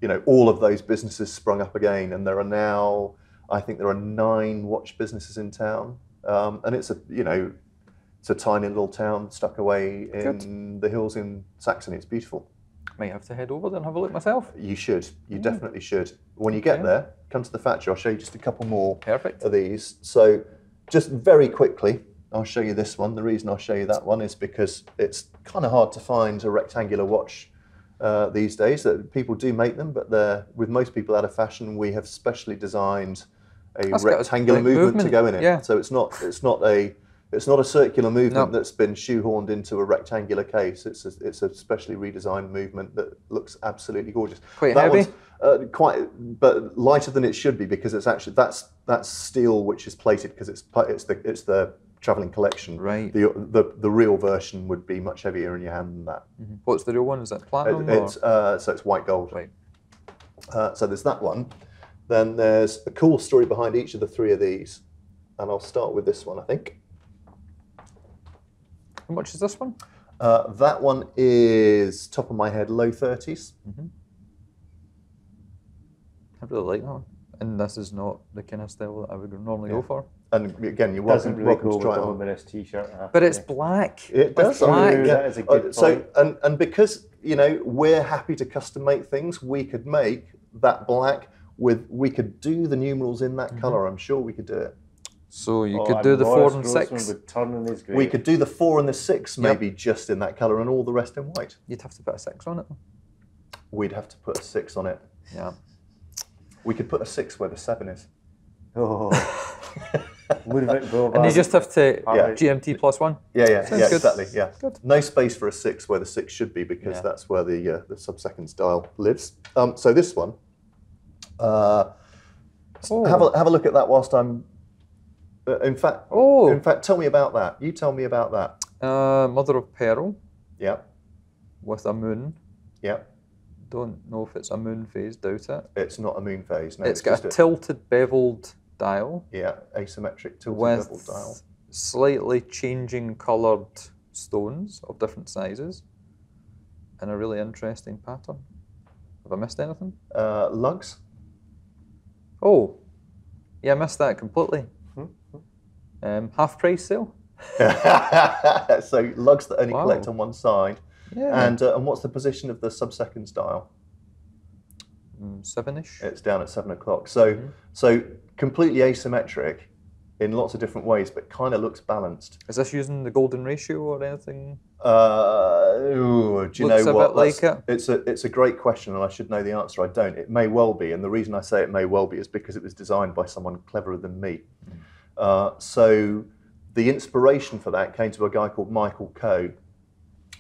Speaker 2: you know all of those businesses sprung up again, and there are now, I think, there are nine watch businesses in town, um, and it's a you know it's a tiny little town stuck away in the hills in Saxony. It's beautiful.
Speaker 1: Might have to head over and have a look myself.
Speaker 2: You should. You definitely should. When you get there, come to the factory. I'll show you just a couple more
Speaker 1: Perfect.
Speaker 2: of these. So, just very quickly, I'll show you this one. The reason I'll show you that one is because it's kind of hard to find a rectangular watch uh, these days. That people do make them, but they're with most people out of fashion. We have specially designed a
Speaker 1: That's got a
Speaker 2: rectangular movement, to go in it.
Speaker 1: yeah.
Speaker 2: So it's not it's not a It's not a circular movement
Speaker 1: No.
Speaker 2: that's been shoehorned into a rectangular case. It's a, it's a specially redesigned movement that looks absolutely gorgeous.
Speaker 1: Quite
Speaker 2: that
Speaker 1: heavy?
Speaker 2: uh, quite, but lighter than it should be because it's actually that's that's steel which is plated because it's it's the it's the traveling collection.
Speaker 1: Right.
Speaker 2: The, the the real version would be much heavier in your hand than that.
Speaker 1: What's the real one? Is that
Speaker 2: It-
Speaker 1: platinum?
Speaker 2: it's uh, so it's white gold.
Speaker 1: Right.
Speaker 2: Uh, so there's that one. Then there's a cool story behind each of the three of these, and I'll start with this one. I think
Speaker 1: How much is this one?
Speaker 2: uh, that one is top of my head, low thirties. Mm-hmm.
Speaker 1: I really like that one. And this is not the kind of style that I would normally go for.
Speaker 2: And again, you're
Speaker 3: Doesn't
Speaker 2: welcome,
Speaker 3: really
Speaker 2: welcome
Speaker 3: go
Speaker 2: to
Speaker 3: with
Speaker 2: try
Speaker 3: the
Speaker 2: it on.
Speaker 3: luminous t-shirt. I
Speaker 1: But it's black.
Speaker 2: It does.
Speaker 1: It's black.
Speaker 3: True, that is a good
Speaker 2: Uh, so
Speaker 3: point.
Speaker 2: and and because you know we're happy to custom make things, we could make that black with we could do the numerals in
Speaker 1: Mm-hmm.
Speaker 2: that color. I'm sure we could do it.
Speaker 1: So you
Speaker 3: Oh,
Speaker 1: could do the
Speaker 3: Moritz
Speaker 1: four and
Speaker 3: Grossmann
Speaker 1: six.
Speaker 3: Would turn in his grave.
Speaker 2: We could do the four and the six
Speaker 1: Yep.
Speaker 2: maybe just in that color, and all the rest in white.
Speaker 1: You'd have to put a six on it.
Speaker 2: We'd have to put a six on it.
Speaker 1: Yeah.
Speaker 2: We could put a six where the seven is.
Speaker 3: Oh. Boulevard.
Speaker 1: And you just have to
Speaker 3: Yeah.
Speaker 1: GMT plus one.
Speaker 2: Yeah, yeah,
Speaker 1: Sounds
Speaker 2: yeah,
Speaker 1: good.
Speaker 2: exactly. Yeah,
Speaker 1: Good.
Speaker 2: no space for a six where the six should be because
Speaker 1: Yeah.
Speaker 2: that's where the uh, the sub-second dial lives. Um, so this one, uh,
Speaker 1: Oh.
Speaker 2: have a have a look at that whilst I'm. Uh, in fact,
Speaker 1: Oh.
Speaker 2: in fact, tell me about that. You tell me about that.
Speaker 1: Uh, Mother of Pearl
Speaker 2: Yeah,
Speaker 1: with a moon.
Speaker 2: yeah.
Speaker 1: Don't know if it's a moon phase, doubt it.
Speaker 2: It's not a moon phase. No,
Speaker 1: it's got
Speaker 2: just
Speaker 1: a tilted beveled dial
Speaker 2: yeah asymmetric tilted
Speaker 1: with
Speaker 2: bevel dial.
Speaker 1: slightly changing coloured stones of different sizes and a really interesting pattern. Have I missed anything?
Speaker 2: Uh, lugs.
Speaker 1: Oh, yeah, I missed that completely. Um, half price sale?
Speaker 2: so lugs that only
Speaker 1: Wow.
Speaker 2: collect on one side.
Speaker 1: Yeah.
Speaker 2: And uh, and what's the position of the sub-seconds dial?
Speaker 1: Mm, seven-ish.
Speaker 2: It's down at seven o'clock. So so completely asymmetric in lots of different ways, but kind of looks balanced.
Speaker 1: Is this using the golden ratio or anything?
Speaker 2: Uh, ooh, do you
Speaker 1: Looks
Speaker 2: know what?
Speaker 1: like
Speaker 2: That's- It's a it's a great question, and I should know the answer. I don't. It may well be, and the reason I say it may well be is because it was designed by someone cleverer than me. Uh, so the inspiration for that came to a guy called Michael Coe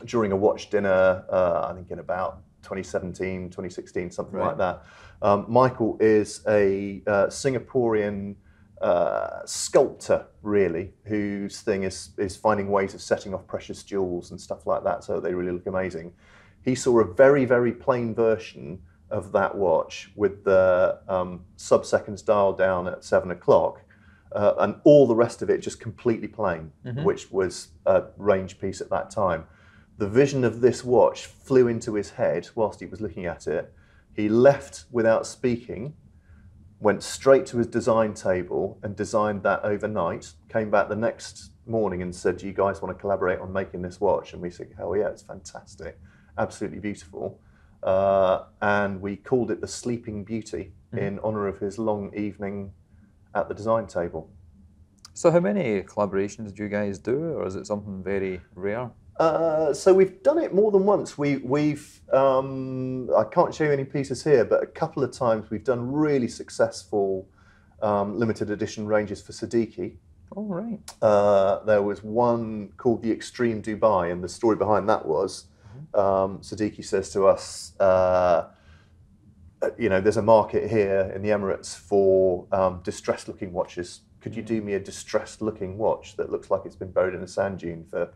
Speaker 2: during a watch dinner, uh, I think in about 2017, 2016, something
Speaker 1: Right.
Speaker 2: like that. Um, Michael is a uh, Singaporean uh, sculptor, really, whose thing is is finding ways of setting off precious jewels and stuff like that, so that they really look amazing. He saw a very very plain version of that watch with the um, sub seconds dial down at seven o'clock. Uh, and all the rest of it just completely plain, which was a range piece at that time. The vision of this watch flew into his head whilst he was looking at it. He left without speaking, went straight to his design table and designed that overnight. Came back the next morning and said, "Do you guys want to collaborate on making this watch?" And we said, "Hell yeah, it's fantastic, absolutely beautiful." Uh, and we called it the Sleeping Beauty in honor of his long evening at the design table.
Speaker 1: So how many collaborations do you guys do, or is it something very rare?
Speaker 2: Uh, so we've done it more than once. We, we've um, I can't show you any pieces here, but a couple of times we've done really successful um, limited edition ranges for Seddiqi.
Speaker 1: Oh, right.
Speaker 2: Uh, there was one called the Extreme Dubai, and the story behind that was um, Seddiqi says to us, uh, uh, you know, there's a market here in the Emirates for um, distressed looking watches. Could you do me a distressed looking watch that looks like it's been buried in a sand dune for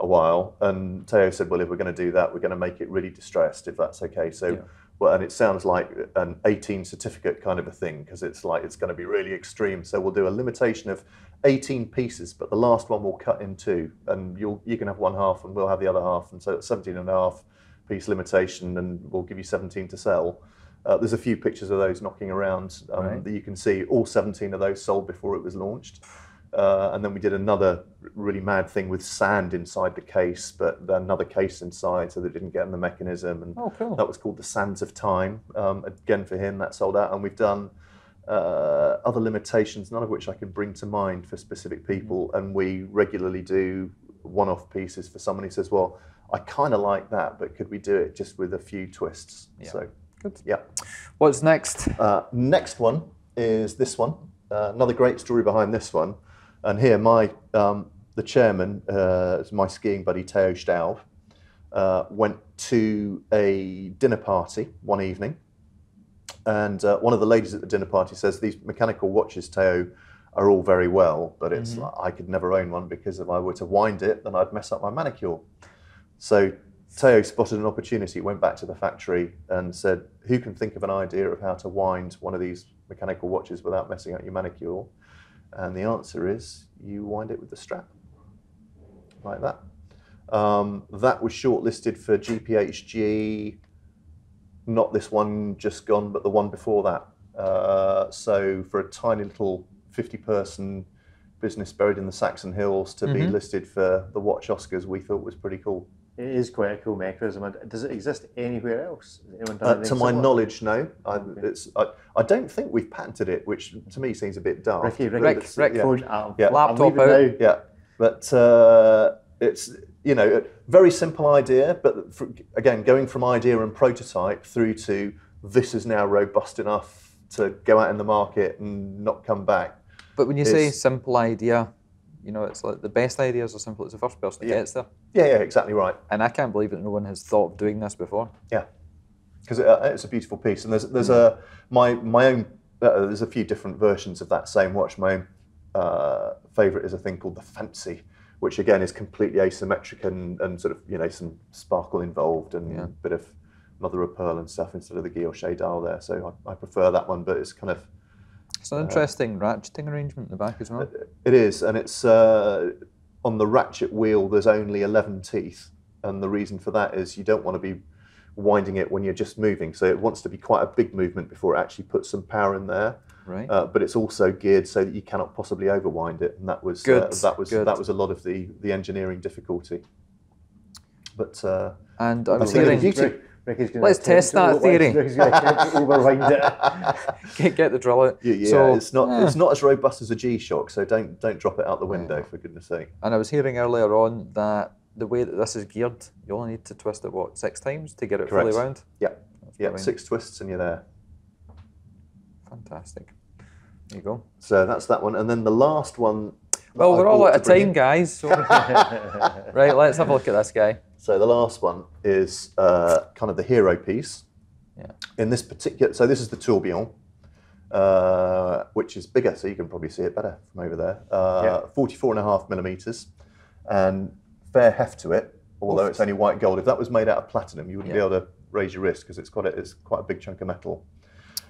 Speaker 2: a while? And Theo said, well, if we're going to do that, we're going to make it really distressed, if that's okay. So,
Speaker 1: Yeah.
Speaker 2: well, and it sounds like an 18 certificate kind of a thing because it's like it's going to be really extreme. So we'll do a limitation of 18 pieces, but the last one will cut in two, and you'll you can have one half, and we'll have the other half, and so it's 17 and a half piece limitation, and we'll give you 17 to sell. Uh, there's a few pictures of those knocking around um,
Speaker 1: Right.
Speaker 2: that you can see. All 17 of those sold before it was launched. Uh, and then we did another really mad thing with sand inside the case, but another case inside so that it didn't get in the mechanism. And
Speaker 1: Oh, cool.
Speaker 2: that was called the Sands of Time. Um, again, for him, that sold out. And we've done uh, other limitations, none of which I can bring to mind for specific people. And we regularly do one off pieces for someone who says, Well, I kind of like that, but could we do it just with a few twists?
Speaker 1: Yeah.
Speaker 2: So,
Speaker 1: Good.
Speaker 2: yeah.
Speaker 1: What's next?
Speaker 2: Uh, next one is this one. Uh, another great story behind this one. And here, my um, the chairman, uh, is my skiing buddy Theo Staub, uh, went to a dinner party one evening, and uh, one of the ladies at the dinner party says, "These mechanical watches, Theo, are all very well, but it's like, I could never own one because if I were to wind it, then I'd mess up my manicure." So Theo spotted an opportunity, went back to the factory and said, "Who can think of an idea of how to wind one of these mechanical watches without messing up your manicure?" And the answer is, you wind it with the strap, like that. Um, that was shortlisted for GPHG, not this one just gone, but the one before that. Uh, so for a tiny little 50-person business buried in the Saxon Hills to be listed for the Watch Oscars, we thought was pretty cool.
Speaker 3: It is quite a cool mechanism. Does it exist anywhere else? Anyone done
Speaker 2: Uh, to my
Speaker 3: similar?
Speaker 2: knowledge, no. I, it's, I, I don't think we've patented it, which to me seems a bit daft.
Speaker 3: Ricky,
Speaker 2: but
Speaker 3: Rick,
Speaker 2: it's-
Speaker 1: Rick,
Speaker 2: yeah.
Speaker 3: phone out.
Speaker 2: Yeah.
Speaker 1: Laptop out.
Speaker 3: now.
Speaker 2: Yeah, but uh, it's you know a very simple idea, but for, again, going from idea and prototype through to this is now robust enough to go out in the market and not come back.
Speaker 1: But when you say simple idea, you know, it's like the best ideas are simple. It's the first person that
Speaker 2: Yeah.
Speaker 1: gets there.
Speaker 2: Yeah, yeah, exactly right.
Speaker 1: And I can't believe that no one has thought of doing this before.
Speaker 2: Yeah, because it, uh, it's a beautiful piece, and there's there's a my my own uh, there's a few different versions of that same watch. My own uh, favorite is a thing called the Fancy, which again is completely asymmetric and, and sort of you know some sparkle involved and a bit of mother of pearl and stuff instead of the guilloche dial there. So I, I prefer that one, but it's kind of
Speaker 1: It's an interesting ratcheting arrangement in the back as well.
Speaker 2: It is, and it's uh, on the ratchet wheel. There's only 11 teeth, and the reason for that is you don't want to be winding it when you're just moving. So it wants to be quite a big movement before it actually puts some power in there.
Speaker 1: Right.
Speaker 2: Uh, but it's also geared so that you cannot possibly overwind it, and that was uh,
Speaker 1: Good,
Speaker 2: that was
Speaker 1: good.
Speaker 2: that was a lot of the the engineering difficulty. But uh,
Speaker 1: And I was
Speaker 2: think
Speaker 1: hearing,
Speaker 2: if you-
Speaker 3: Rick, Ricky's gonna
Speaker 1: Let's
Speaker 3: attempt
Speaker 1: test
Speaker 3: to
Speaker 1: that
Speaker 3: over-
Speaker 1: theory.
Speaker 3: Ricky's going to overwind it.
Speaker 1: get, get the drill out.
Speaker 2: yeah, yeah
Speaker 1: So,
Speaker 2: it's not
Speaker 1: eh.
Speaker 2: it's not as robust as a G Shock, so don't don't drop it out the window for goodness sake.
Speaker 1: And I was hearing earlier on that the way that this is geared, you only need to twist it what six times to get it
Speaker 2: Correct.
Speaker 1: fully round.
Speaker 2: Yeah, yeah,
Speaker 1: brilliant.
Speaker 2: six twists and you're there.
Speaker 1: Fantastic. There you go.
Speaker 2: So that's that one, and then the last one. that
Speaker 1: Well,
Speaker 2: I
Speaker 1: we're all
Speaker 2: bought
Speaker 1: out
Speaker 2: to
Speaker 1: of
Speaker 2: bring
Speaker 1: time,
Speaker 2: in-
Speaker 1: guys. So right, let's have a look at this guy.
Speaker 2: So the last one is uh, kind of the hero piece.
Speaker 1: Yeah.
Speaker 2: In this particular, so this is the tourbillon, uh, which is bigger, so you can probably see it better from over there. Uh,
Speaker 3: Yeah.
Speaker 2: 44 and a half millimeters, and fair heft to it. Although it's only white gold. If that was made out of platinum, you wouldn't
Speaker 1: Yeah.
Speaker 2: be able to raise your wrist because it's quite a, it's quite a big chunk of metal.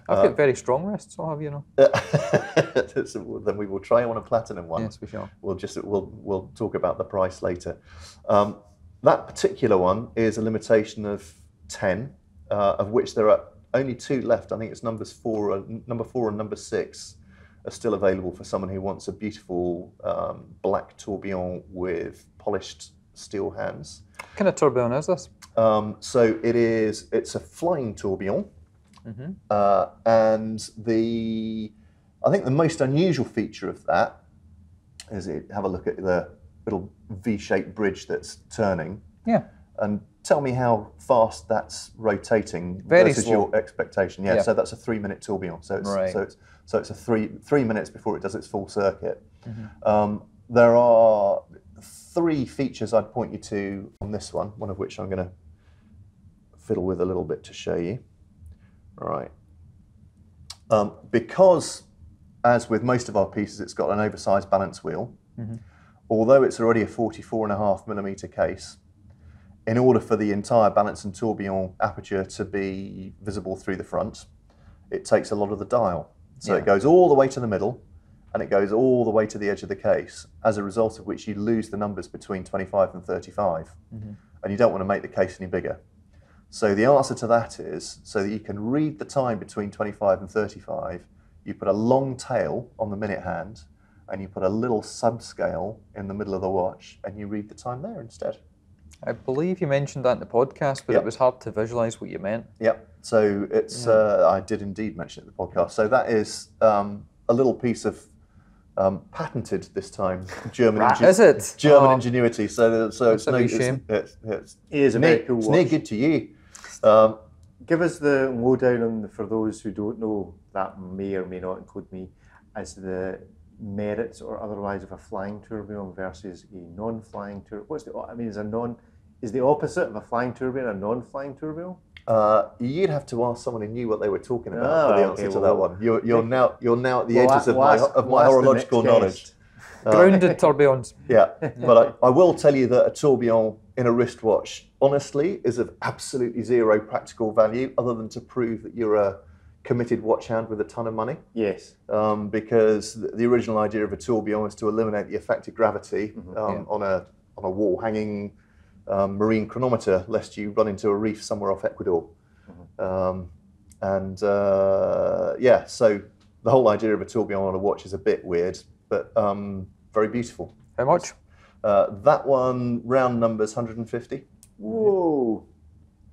Speaker 1: I've
Speaker 2: Uh,
Speaker 1: got very strong wrists. I'll have you know.
Speaker 2: So then we will try on a platinum one.
Speaker 1: Yes, we shall.
Speaker 2: We'll just we'll we'll talk about the price later. Um, that particular one is a limitation of ten, uh, of which there are only two left. I think it's numbers four, uh, number four and number six are still available for someone who wants a beautiful um, black tourbillon with polished steel hands.
Speaker 1: What kind of tourbillon is this?
Speaker 2: Um, so it is. It's a flying tourbillon, uh, and the I think the most unusual feature of that is it. Have a look at the little V-shaped bridge that's turning,
Speaker 1: Yeah.
Speaker 2: and tell me how fast that's rotating
Speaker 1: Very
Speaker 2: versus
Speaker 1: slow.
Speaker 2: your expectation. Yeah,
Speaker 1: Yeah.
Speaker 2: So that's a three-minute tourbillon. So it's
Speaker 1: Right.
Speaker 2: so it's so it's a three three minutes before it does its full circuit.
Speaker 1: Mm-hmm.
Speaker 2: Um, there are three features I'd point you to on this one. One of which I'm going to fiddle with a little bit to show you. All right. Um, because, as with most of our pieces, it's got an oversized balance wheel. Although it's already a 44 and a half millimeter case, in order for the entire balance and tourbillon aperture to be visible through the front, it takes a lot of the dial. So
Speaker 1: Yeah.
Speaker 2: it goes all the way to the middle and it goes all the way to the edge of the case, as a result of which you lose the numbers between 25 and 35. Mm-hmm. And you don't want to make the case any bigger. So the answer to that is so that you can read the time between 25 and 35, you put a long tail on the minute hand and you put a little subscale in the middle of the watch and you read the time there instead.
Speaker 1: I believe you mentioned that in the podcast, but
Speaker 2: Yep.
Speaker 1: it was hard to visualise what you meant.
Speaker 2: Yep. So it's uh, I did indeed mention it in the podcast. So that is um, a little piece of um, patented this time German
Speaker 3: Right.
Speaker 2: ingen-
Speaker 1: Is it?
Speaker 2: German
Speaker 1: Oh.
Speaker 2: ingenuity. So so it's
Speaker 1: a
Speaker 2: no
Speaker 1: wee
Speaker 2: it's,
Speaker 1: shame.
Speaker 2: it's, it's,
Speaker 3: It is a
Speaker 2: near,
Speaker 3: very cool
Speaker 2: it's near good to you. Um,
Speaker 3: Give us the lowdown on, the, for those who don't know, that may or may not include me, as the merits or otherwise of a flying tourbillon versus a non-flying tour? What's the? o- I mean, is a non is the opposite of a flying tourbillon a non-flying tourbillon?
Speaker 2: Uh, you'd have to ask someone who knew what they were talking about
Speaker 3: Oh,
Speaker 2: for the
Speaker 3: okay,
Speaker 2: answer to
Speaker 3: well,
Speaker 2: that one. You're, you're now you're now at the
Speaker 3: We'll
Speaker 2: edges of
Speaker 3: we'll
Speaker 2: my
Speaker 3: ask-
Speaker 2: of my
Speaker 3: ask
Speaker 2: horological knowledge.
Speaker 3: guest.
Speaker 1: Grounded tourbillons.
Speaker 2: Yeah, but I, I will tell you that a tourbillon in a wristwatch, honestly, is of absolutely zero practical value, other than to prove that you're a committed watch hand with a ton of money.
Speaker 3: Yes.
Speaker 2: Um, because the, the original idea of a tourbillon is to eliminate the effect of gravity um,
Speaker 1: Yeah.
Speaker 2: on a on a wall hanging um, marine chronometer, lest you run into a reef somewhere off Ecuador. Um, and uh, yeah, so the whole idea of a tourbillon on a watch is a bit weird, but um, very beautiful.
Speaker 1: How much?
Speaker 2: Uh, that one, round numbers, 150.
Speaker 3: Whoa.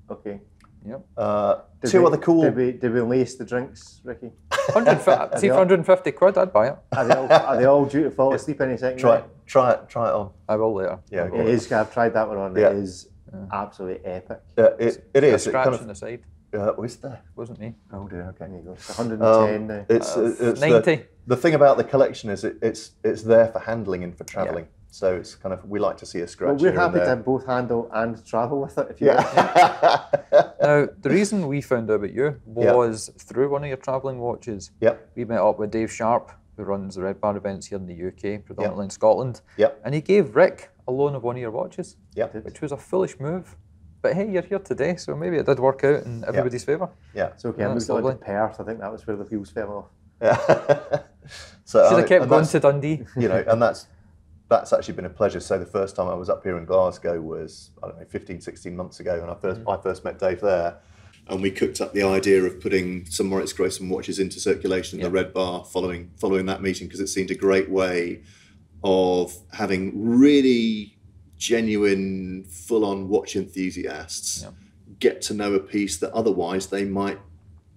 Speaker 3: Okay.
Speaker 1: Yep.
Speaker 2: Uh, two
Speaker 3: we-
Speaker 2: other cool.
Speaker 3: Did we, did we the drinks, Ricky?
Speaker 1: 150, see, for 150 quid, I'd buy it.
Speaker 3: Are they all, are they all due to fall asleep any second?
Speaker 2: Try it, try it, try it on.
Speaker 1: I will later.
Speaker 2: Yeah,
Speaker 3: It is. I've tried that one on.
Speaker 2: Yeah.
Speaker 3: It is absolutely epic.
Speaker 2: Yeah, it, it
Speaker 1: A
Speaker 2: is. It
Speaker 1: scratch
Speaker 2: kind
Speaker 1: on
Speaker 2: of,
Speaker 1: the side.
Speaker 2: uh, oh, is there?
Speaker 1: Wasn't me.
Speaker 2: Oh dear. Okay.
Speaker 3: There you go. It's 110
Speaker 2: Um,
Speaker 3: now.
Speaker 2: it's,
Speaker 1: Uh,
Speaker 2: it's
Speaker 1: 90.
Speaker 2: The, the thing about the collection is it, it's it's there for handling and for travelling. So it's kind of we like to see a scratch.
Speaker 3: Well, we're
Speaker 2: here and
Speaker 3: happy to
Speaker 2: there.
Speaker 3: both handle and travel with it if you want.
Speaker 2: Yeah.
Speaker 1: Now, the reason we found out about you
Speaker 2: Yeah.
Speaker 1: was through one of your travelling watches.
Speaker 2: yep.
Speaker 1: We met up with Dave Sharp, who runs the Red Bar events here in the UK, predominantly in Scotland.
Speaker 2: Yep.
Speaker 1: And he gave Rick a loan of one of your watches,
Speaker 2: Yep.
Speaker 1: which was a foolish move. But hey, you're here today, so maybe it did work out in everybody's favour.
Speaker 2: Yeah.
Speaker 3: It's okay. I'm
Speaker 1: That's
Speaker 3: going to. Perth. I think that was where the wheels fell off.
Speaker 2: Yeah. so
Speaker 1: Should
Speaker 2: I-
Speaker 1: have kept going to Dundee.
Speaker 2: you know, and that's that's actually been a pleasure. So the first time I was up here in Glasgow was I don't know 15, 16 months ago, and I 1st mm. I first met Dave there. And we cooked up the idea of putting some Moritz Grossmann watches into circulation in the Red Bar following following that meeting because it seemed a great way of having really genuine, full-on watch enthusiasts get to know a piece that otherwise they might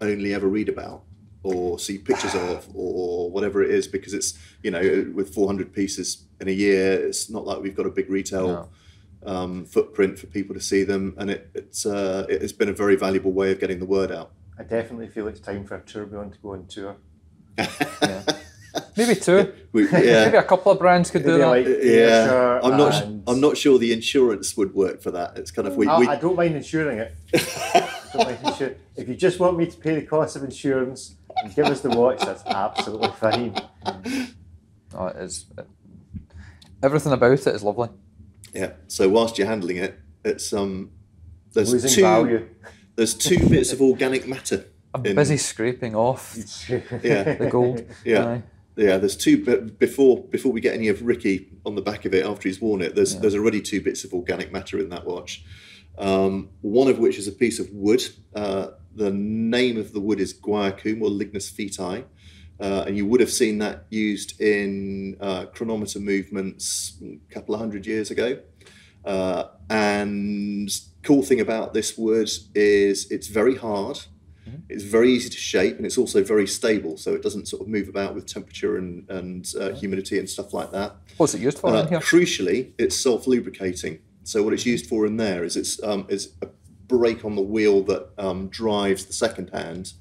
Speaker 2: only ever read about or see pictures of or whatever it is because it's you know with 400 pieces in a year it's not like we've got a big retail um, footprint for people to see them and it, it's uh, it has been a very valuable way of getting the word out
Speaker 3: I definitely feel it's time for a tourbillon to go on tour.
Speaker 1: Maybe two.
Speaker 2: we,
Speaker 1: Maybe a couple of brands could do
Speaker 3: Maybe
Speaker 1: that.
Speaker 3: like
Speaker 2: yeah
Speaker 3: Ayrshire
Speaker 2: I'm not
Speaker 3: and-
Speaker 2: I'm not sure the insurance would work for that it's kind of we,
Speaker 3: I,
Speaker 2: we
Speaker 3: I don't mind insuring it. Don't mind insur- if you just want me to pay the cost of insurance and give us the watch, that's absolutely fine.
Speaker 1: Oh, it is. Everything about it is lovely.
Speaker 2: yeah so whilst you're handling it it's um there's
Speaker 3: Losing
Speaker 2: two
Speaker 3: value.
Speaker 2: there's two bits of organic matter
Speaker 1: I'm
Speaker 2: in-
Speaker 1: busy scraping off
Speaker 2: yeah
Speaker 1: the gold.
Speaker 2: Yeah.
Speaker 1: Aye.
Speaker 2: Yeah, there's two. But before before we get any of Ricky on the back of it after he's worn it, there's there's already two bits of organic matter in that watch. Um, one of which is a piece of wood. Uh, the name of the wood is guaiacum or lignum vitae, uh, and you would have seen that used in uh, chronometer movements a couple of hundred years ago. Uh, and cool thing about this wood is it's very hard. It's very easy to shape and it's also very stable, so it doesn't sort of move about with temperature and, and uh, humidity and stuff like that.
Speaker 1: What's it used for
Speaker 2: Uh,
Speaker 1: in here?
Speaker 2: crucially, it's self-lubricating. So what it's used for in there is it's um, is a brake on the wheel that um, drives the second hand,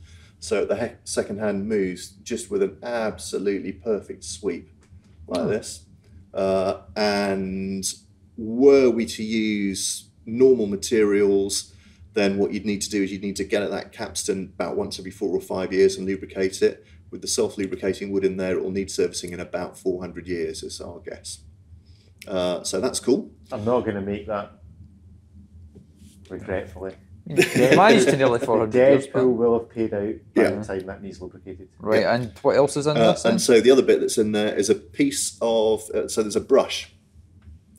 Speaker 2: so the he- second hand moves just with an absolutely perfect sweep like this. Uh, and were we to use normal materials, then what you'd need to do is you'd need to get at that capstan about once every four or five years and lubricate it. With the self-lubricating wood in there, it will need servicing in about 400 years, is our guess. Uh, so that's cool.
Speaker 3: I'm not going to make that, regretfully.
Speaker 1: You managed to nearly 400 years.
Speaker 3: Deadpool
Speaker 1: but-
Speaker 3: will have paid out by
Speaker 2: Yeah.
Speaker 3: the time that needs lubricated.
Speaker 1: Right, and what else is in
Speaker 2: Uh,
Speaker 1: this? then?
Speaker 2: and so the other bit that's in there is a piece of, uh, so there's a brush.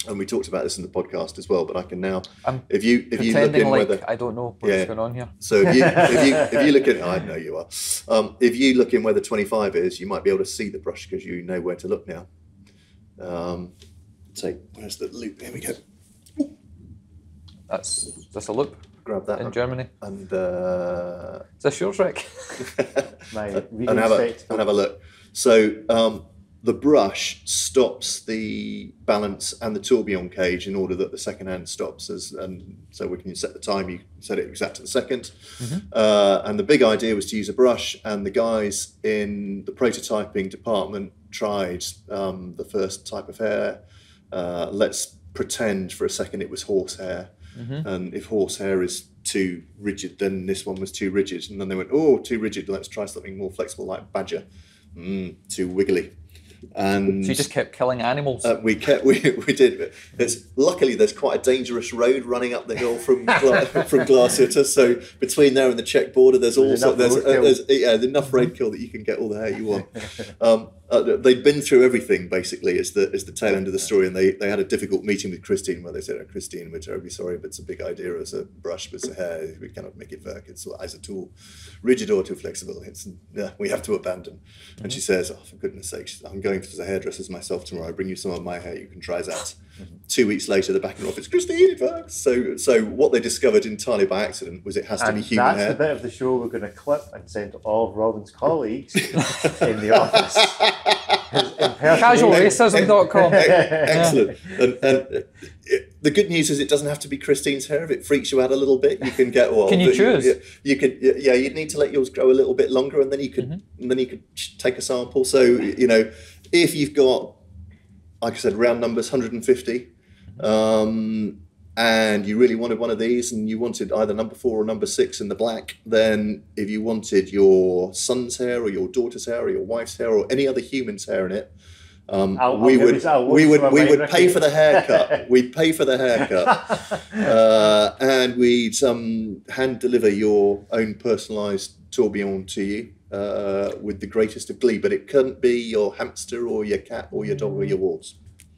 Speaker 2: And we talked about this in the podcast as well, but I can now,
Speaker 1: I'm
Speaker 2: if you if you look in
Speaker 1: like
Speaker 2: whether
Speaker 1: I don't know what's
Speaker 2: Yeah.
Speaker 1: going on here.
Speaker 2: So if you if you if you look at I know you are. Um, if you look in where the 25 is, you might be able to see the brush because you know where to look now. Um, so where's the loop? Here we go.
Speaker 1: That's that's a loop
Speaker 2: Grab that
Speaker 1: in
Speaker 2: and,
Speaker 1: Germany.
Speaker 2: and, uh,
Speaker 1: Is this yours, Rick?
Speaker 3: My
Speaker 2: and have a and have a look. So um, the brush stops the balance and the tourbillon cage in order that the second hand stops. As and so we can set the time. You set it exact to the 2nd Uh, and the big idea was to use a brush, and the guys in the prototyping department tried um, the first type of hair. Uh, let's pretend for a second it was horsehair. And if horsehair is too rigid, then this one was too rigid. And then they went, oh, too rigid. Let's try something more flexible like badger. Mm, too wiggly. And
Speaker 1: So you just kept killing animals.
Speaker 2: uh, we kept we, we did. It's luckily there's quite a dangerous road running up the hill from Gla- from Glasgow. So between there and the Czech border, there's all
Speaker 3: There's
Speaker 2: also
Speaker 3: enough
Speaker 2: there's, uh, there's yeah enough roadkill that you can get all the hair you want. Um, uh, they'd been through everything basically. Is the is the tail end of the story, and they, they had a difficult meeting with Christine where they said, oh, "Christine, we're terribly sorry, but it's a big idea as a brush with the hair. We cannot make it work. It's as a tool, rigid or too flexible. It's yeah, we have to abandon." And she says, "Oh, for goodness sake, I'm going to the hairdressers myself tomorrow. I bring you some of my hair. You can try that." Two weeks later, they're back in the office. Christine, it works. So so what they discovered entirely by accident was it has to be human
Speaker 3: that's
Speaker 2: hair.
Speaker 3: the bit of the show we're going to clip and send to all of Robin's colleagues in the office. His impersonation-
Speaker 1: Casualracism.com.
Speaker 2: Excellent. And, and it- the good news is it doesn't have to be Christine's hair. If it freaks you out a little bit, you can get one.
Speaker 1: Can you
Speaker 2: But
Speaker 1: choose?
Speaker 2: You, you can. Yeah, you'd need to let yours grow a little bit longer, and then you could,
Speaker 1: Mm-hmm.
Speaker 2: and then you could take a sample. So you know, if you've got, like I said, round numbers, 150. Um, and you really wanted one of these, and you wanted either number four or number six in the black, then if you wanted your son's hair or your daughter's hair or your wife's hair or any other human's hair in it, um,
Speaker 3: I'll- I'll
Speaker 2: we would we would we would pay for the haircut. we'd pay for the haircut, uh, and we'd um, hand deliver your own personalised tourbillon to you uh, with the greatest of glee. But it couldn't be your hamster or your cat or your dog or your wolves.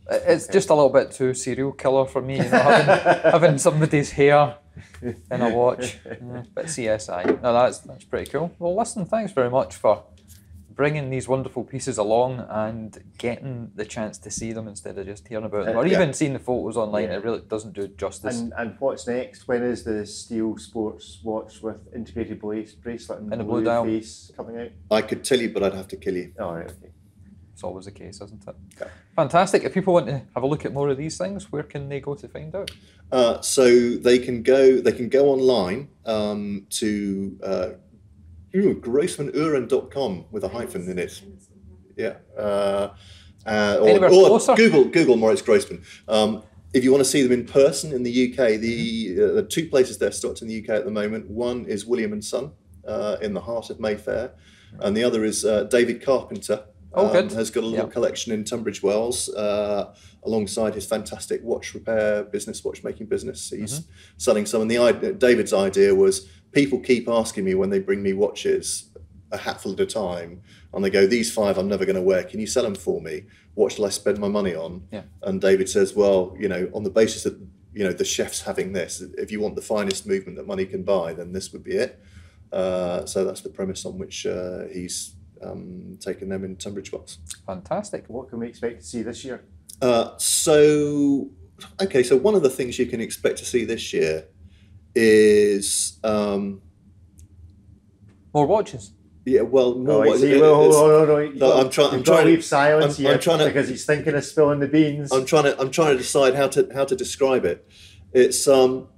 Speaker 1: It's just a little bit too serial killer for me, you know, having, having somebody's hair in a watch. Yeah, but CSI. No, that's that's pretty cool. Well, listen, thanks very much for bringing these wonderful pieces along and getting the chance to see them instead of just hearing about them,
Speaker 3: Uh,
Speaker 1: or
Speaker 2: yeah.
Speaker 1: even seeing the photos online.
Speaker 3: Yeah.
Speaker 1: It really doesn't do it justice.
Speaker 3: And, and what's next? When is the Steel Sports watch with integrated brace, bracelet and,
Speaker 1: And the blue dial.
Speaker 3: face coming out?
Speaker 2: I could tell you, but I'd have to kill you.
Speaker 3: Oh, right, okay.
Speaker 1: It's always the case, isn't it?
Speaker 2: Okay.
Speaker 1: Fantastic. If people want to have a look at more of these things, where can they go to find out?
Speaker 2: Uh, so they can go they can go online um, to uh, ooh, grossmann-uhren.com with a hyphen in it. Yeah. Uh, uh, or, or? Google Google Moritz Grossmann. Um, if you want to see them in person in the UK, the uh, the two places they're stocked in the UK at the moment. One is William and Son uh, in the heart of Mayfair, and the other is uh, David Carpenter.
Speaker 1: Oh,
Speaker 2: um. Has got a little
Speaker 1: Yeah.
Speaker 2: collection in Tunbridge Wells, uh, alongside his fantastic watch repair business, watchmaking business. He's
Speaker 1: Mm-hmm.
Speaker 2: selling some. And the idea, David's idea was people keep asking me when they bring me watches a hatful at a time, and they go, "These five I'm never going to wear. Can you sell them for me? What shall I spend my money on?"
Speaker 1: Yeah.
Speaker 2: And David says, "Well, you know, on the basis that you know the chef's having this, if you want the finest movement that money can buy, then this would be it." Uh, so that's the premise on which uh, he's um, taken them in Tunbridge Wells.
Speaker 1: Fantastic.
Speaker 3: What can we expect to see this year?
Speaker 2: Uh, so, okay, so one of the things you can expect to see this year is, um,
Speaker 1: More watches.
Speaker 2: yeah, well, more. What-
Speaker 3: see. Well, hold on, hold on.
Speaker 2: No, I'm trying- I'm
Speaker 3: you've got to
Speaker 2: trying to-
Speaker 3: leave silence
Speaker 2: I'm-
Speaker 3: here
Speaker 2: I'm trying to-
Speaker 3: because he's thinking of spilling the beans.
Speaker 2: I'm trying to I'm trying to decide how to how to describe it. It's um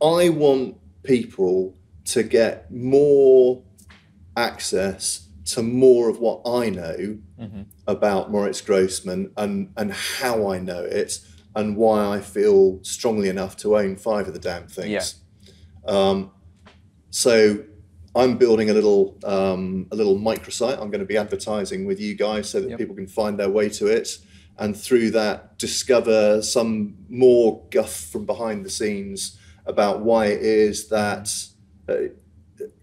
Speaker 2: I want people to get more access to more of what I know about Moritz Grossmann and and how I know it and why I feel strongly enough to own five of the damn things. Yeah. Um, so I'm building a little um, a little microsite. I'm going to be advertising with you guys so that
Speaker 1: Yep.
Speaker 2: people can find their way to it, and through that discover some more guff from behind the scenes about why it is that uh,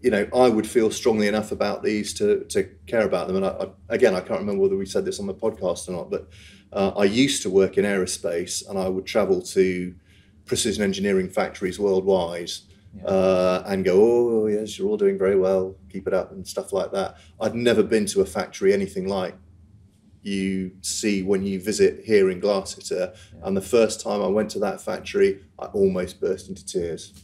Speaker 2: you know I would feel strongly enough about these to to care about them. And I, I, again, I can't remember whether we said this on the podcast or not, but uh, I used to work in aerospace, and I would travel to precision engineering factories worldwide uh, and go, oh, yes, you're all doing very well, keep it up, and stuff like that. I'd never been to a factory anything like you see when you visit here in Glasgow. And the first time I went to that factory, I almost burst into tears.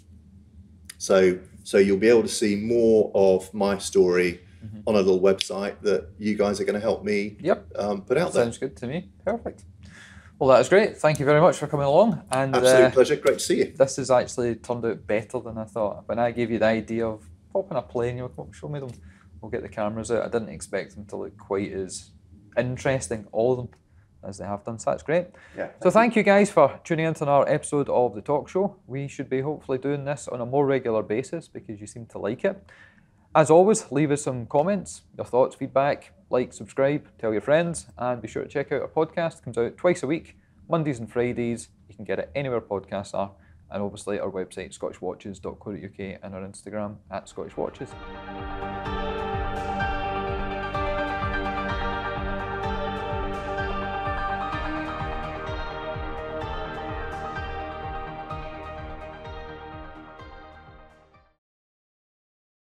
Speaker 2: So, so you'll be able to see more of my story on a little website that you guys are going to help me
Speaker 1: Yep.
Speaker 2: um, put out there.
Speaker 1: Sounds good to me. Perfect. Well, that was great. Thank you very much for coming along. And
Speaker 2: Absolute
Speaker 1: uh,
Speaker 2: pleasure. Great to see you.
Speaker 1: this has actually turned out better than I thought. When I gave you the idea of popping a plane, you know, "Come, show me them. We'll get the cameras out. I didn't expect them to look quite as interesting, all of them, as they have done. So that's great.
Speaker 2: Yeah.
Speaker 1: So thank you guys for tuning into another episode of the Tock Show. We should be hopefully doing this on a more regular basis because you seem to like it. As always, leave us some comments, your thoughts, feedback, like, subscribe, tell your friends, and be sure to check out our podcast. It comes out twice a week, Mondays and Fridays. You can get it anywhere podcasts are, and obviously our website, scottishwatches.co.uk, and our Instagram at scottishwatches.